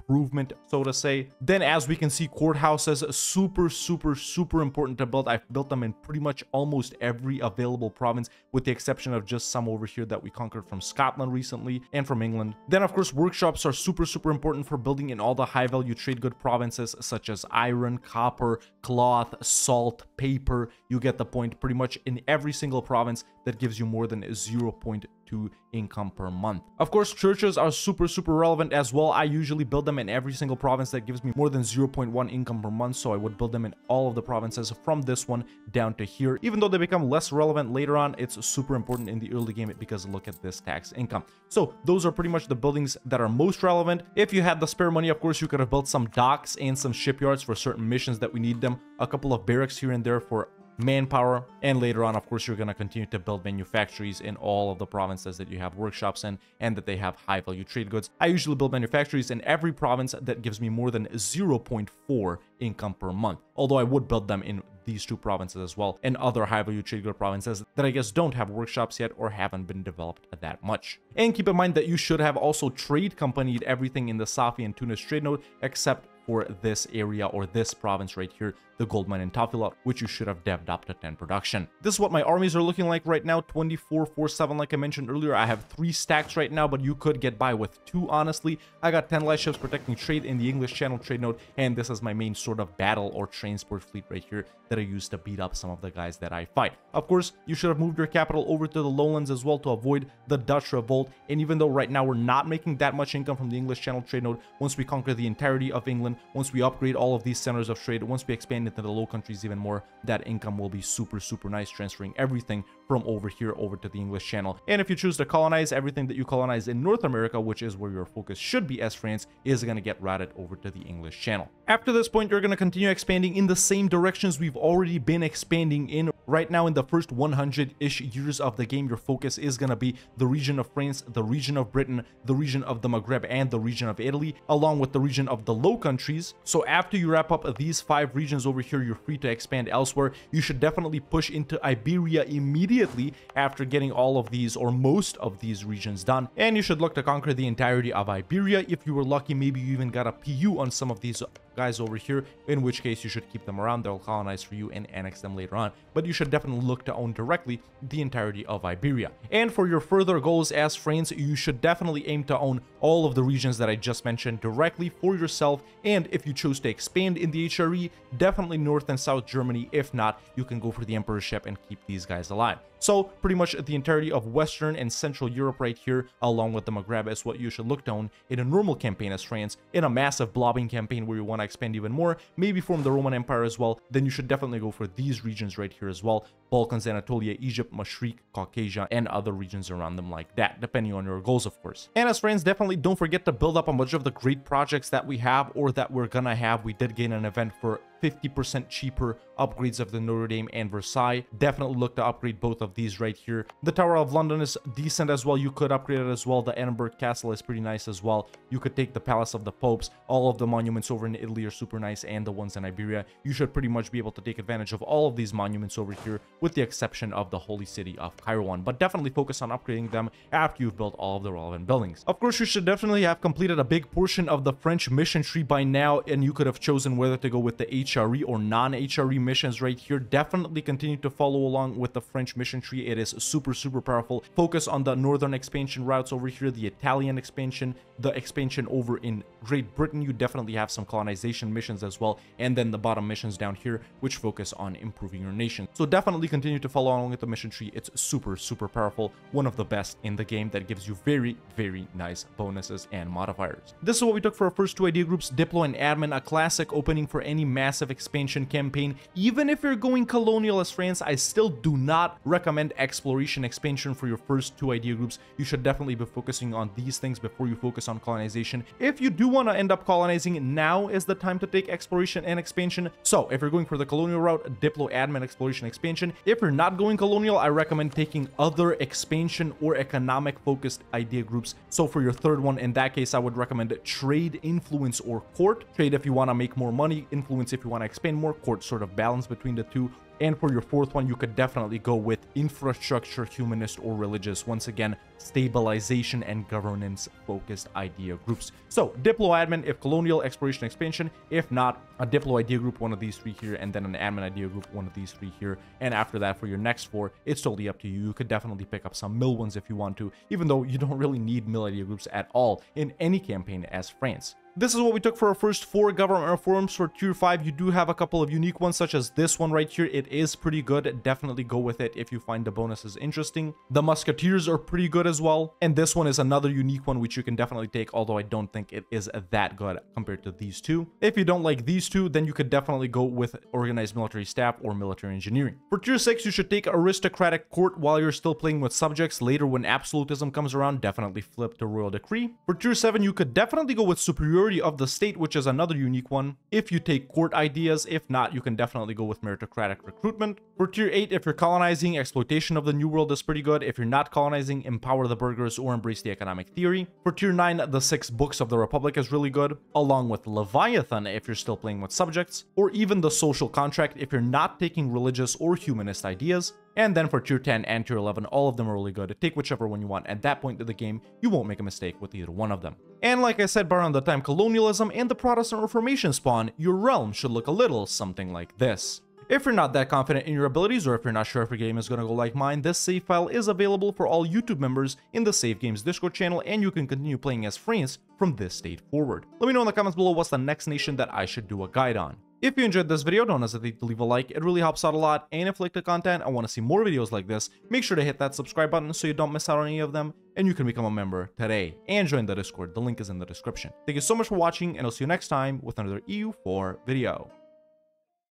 Speaker 1: improvement, so to say. Then as we can see, courthouses, super, super, super important to build. I've built them in pretty much almost every available province, with the exception of just some over here that we conquered from Scotland recently and from England. Then, of course, workshops are super, super important for building in all the high-value trade good provinces, such as iron, copper, cloth, salt, paper. You get the point pretty much in every single province that gives you more than 0.2 income per month. Of course, churches are super, super relevant as well. I usually build them in every single province that gives me more than 0.1 income per month. So I would build them in all of the provinces from this one down to here. Even though they become less relevant later on, it's super important in the early game because look at this tax income. So those are pretty much the buildings that are most relevant. If you had the spare money, of course, you could have built some docks and some shipyards for certain missions that we need them. A couple of barracks here and there for manpower and later on of course you're going to continue to build manufactories in all of the provinces that you have workshops in and that they have high value trade goods. I usually build manufactories in every province that gives me more than 0.4 income per month although i would build them in these two provinces as well and other high value trade good provinces that i guess don't have workshops yet or haven't been developed that much. And keep in mind that you should have also trade companied everything in the safi and tunis trade node except for this area or this province right here, the gold mine in Tafilalt, which you should have devved up to 10 production. This is what my armies are looking like right now, 24, 4, 7, like I mentioned earlier. I have three stacks right now, but you could get by with two, honestly. I got 10 light ships protecting trade in the English Channel trade node, and this is my main sort of battle or transport fleet right here that I use to beat up some of the guys that I fight. Of course, you should have moved your capital over to the lowlands as well to avoid the Dutch revolt, and even though right now we're not making that much income from the English Channel trade node, once we conquer the entirety of England, once we upgrade all of these centers of trade, once we expand into the low countries even more, that income will be super, super nice, transferring everything from over here over to the English channel. And if you choose to colonize, everything that you colonize in North America, which is where your focus should be as France, is going to get routed over to the English channel. After this point, you're going to continue expanding in the same directions we've already been expanding in. Right now, in the first 100-ish years of the game, your focus is going to be the region of France, the region of Britain, the region of the Maghreb, and the region of Italy, along with the region of the Low Countries. So after you wrap up these five regions over here, you're free to expand elsewhere. You should definitely push into Iberia immediately after getting all of these or most of these regions done. And you should look to conquer the entirety of Iberia. If you were lucky, maybe you even got a PU on some of these guys over here, in which case you should keep them around, they'll colonize for you and annex them later on. But you should definitely look to own directly the entirety of Iberia. And for your further goals as France, you should definitely aim to own all of the regions that I just mentioned directly for yourself, and if you choose to expand in the HRE, definitely North and South Germany. If not, you can go for the Emperorship and keep these guys alive. So pretty much the entirety of Western and Central Europe right here, along with the Maghreb, is what you should look down in a normal campaign as France. In a massive blobbing campaign where you want to expand even more, maybe form the Roman Empire as well, then you should definitely go for these regions right here as well. Balkans, Anatolia, Egypt, Mashriq, Caucasia, and other regions around them like that, depending on your goals, of course. And as France, definitely don't forget to build up a bunch of the great projects that we have or that we're gonna have. We did gain an event for 50% cheaper upgrades of the Notre Dame and Versailles. Definitely look to upgrade both of these right here. The Tower of London is decent as well. You could upgrade it as well. The Edinburgh Castle is pretty nice as well. You could take the Palace of the Popes. All of the monuments over in Italy are super nice and the ones in Iberia. You should pretty much be able to take advantage of all of these monuments over here with the exception of the holy city of Kairouan. But definitely focus on upgrading them after you've built all of the relevant buildings. Of course, you should definitely have completed a big portion of the French mission tree by now and you could have chosen whether to go with the HRE or non-HRE missions right here. Definitely continue to follow along with the French mission tree. It is super, super powerful. Focus on the northern expansion routes over here, the Italian expansion, the expansion over in Great Britain. You definitely have some colonization missions as well. And then the bottom missions down here, which focus on improving your nation. So definitely continue to follow along with the mission tree. It's super, super powerful. One of the best in the game that gives you very, very nice bonuses and modifiers. This is what we took for our first two idea groups, Diplo and Admin, a classic opening for any massive expansion campaign. Even if you're going colonial as France, I still do not recommend exploration expansion for your first two idea groups. You should definitely be focusing on these things before you focus on colonization. If you do want to end up colonizing, now is the time to take exploration and expansion. So if you're going for the colonial route, Diplo Admin Exploration Expansion. If you're not going colonial, I recommend taking other expansion or economic focused idea groups. So for your third one, in that case, I would recommend trade, influence, or court. Trade if you want to make more money, influence if you want to expand more, court sort of balance between the two. And for your fourth one, you could definitely go with infrastructure, humanist, or religious. Once again, stabilization and governance focused idea groups. So Diplo admin if colonial exploration expansion, if not a Diplo idea group, one of these three here, and then an admin idea group, one of these three here. And after that, for your next four, it's totally up to you. You could definitely pick up some mill ones if you want to, even though you don't really need mill idea groups at all in any campaign as France. This is what we took for our first four government reforms for tier 5. You do have a couple of unique ones such as this one right here. It is pretty good. Definitely go with it if you find the bonuses interesting. The musketeers are pretty good as well. And this one is another unique one which you can definitely take although I don't think it is that good compared to these two. If you don't like these two then you could definitely go with organized military staff or military engineering. For tier 6 you should take aristocratic court while you're still playing with subjects. Later when absolutism comes around definitely flip to royal decree. For tier 7 you could definitely go with superiority of the state, which is another unique one. If you take court ideas, if not, you can definitely go with meritocratic recruitment. For tier 8, if you're colonizing, exploitation of the new world is pretty good. If you're not colonizing, empower the burghers or embrace the economic theory. For tier 9, the six books of the Republic is really good, along with Leviathan if you're still playing with subjects, or even the social contract if you're not taking religious or humanist ideas. And then for tier 10 and tier 11, all of them are really good. Take whichever one you want. At that point of the game, you won't make a mistake with either one of them. And like I said, around the time colonialism and the Protestant Reformation spawn, your realm should look a little something like this. If you're not that confident in your abilities, or if you're not sure if your game is going to go like mine, this save file is available for all YouTube members in the Save Games Discord channel, and you can continue playing as France from this state forward. Let me know in the comments below what's the next nation that I should do a guide on. If you enjoyed this video, don't hesitate to leave a like, it really helps out a lot, and if you like the content and want to see more videos like this, make sure to hit that subscribe button so you don't miss out on any of them, and you can become a member today, and join the Discord, the link is in the description. Thank you so much for watching, and I'll see you next time with another EU4 video.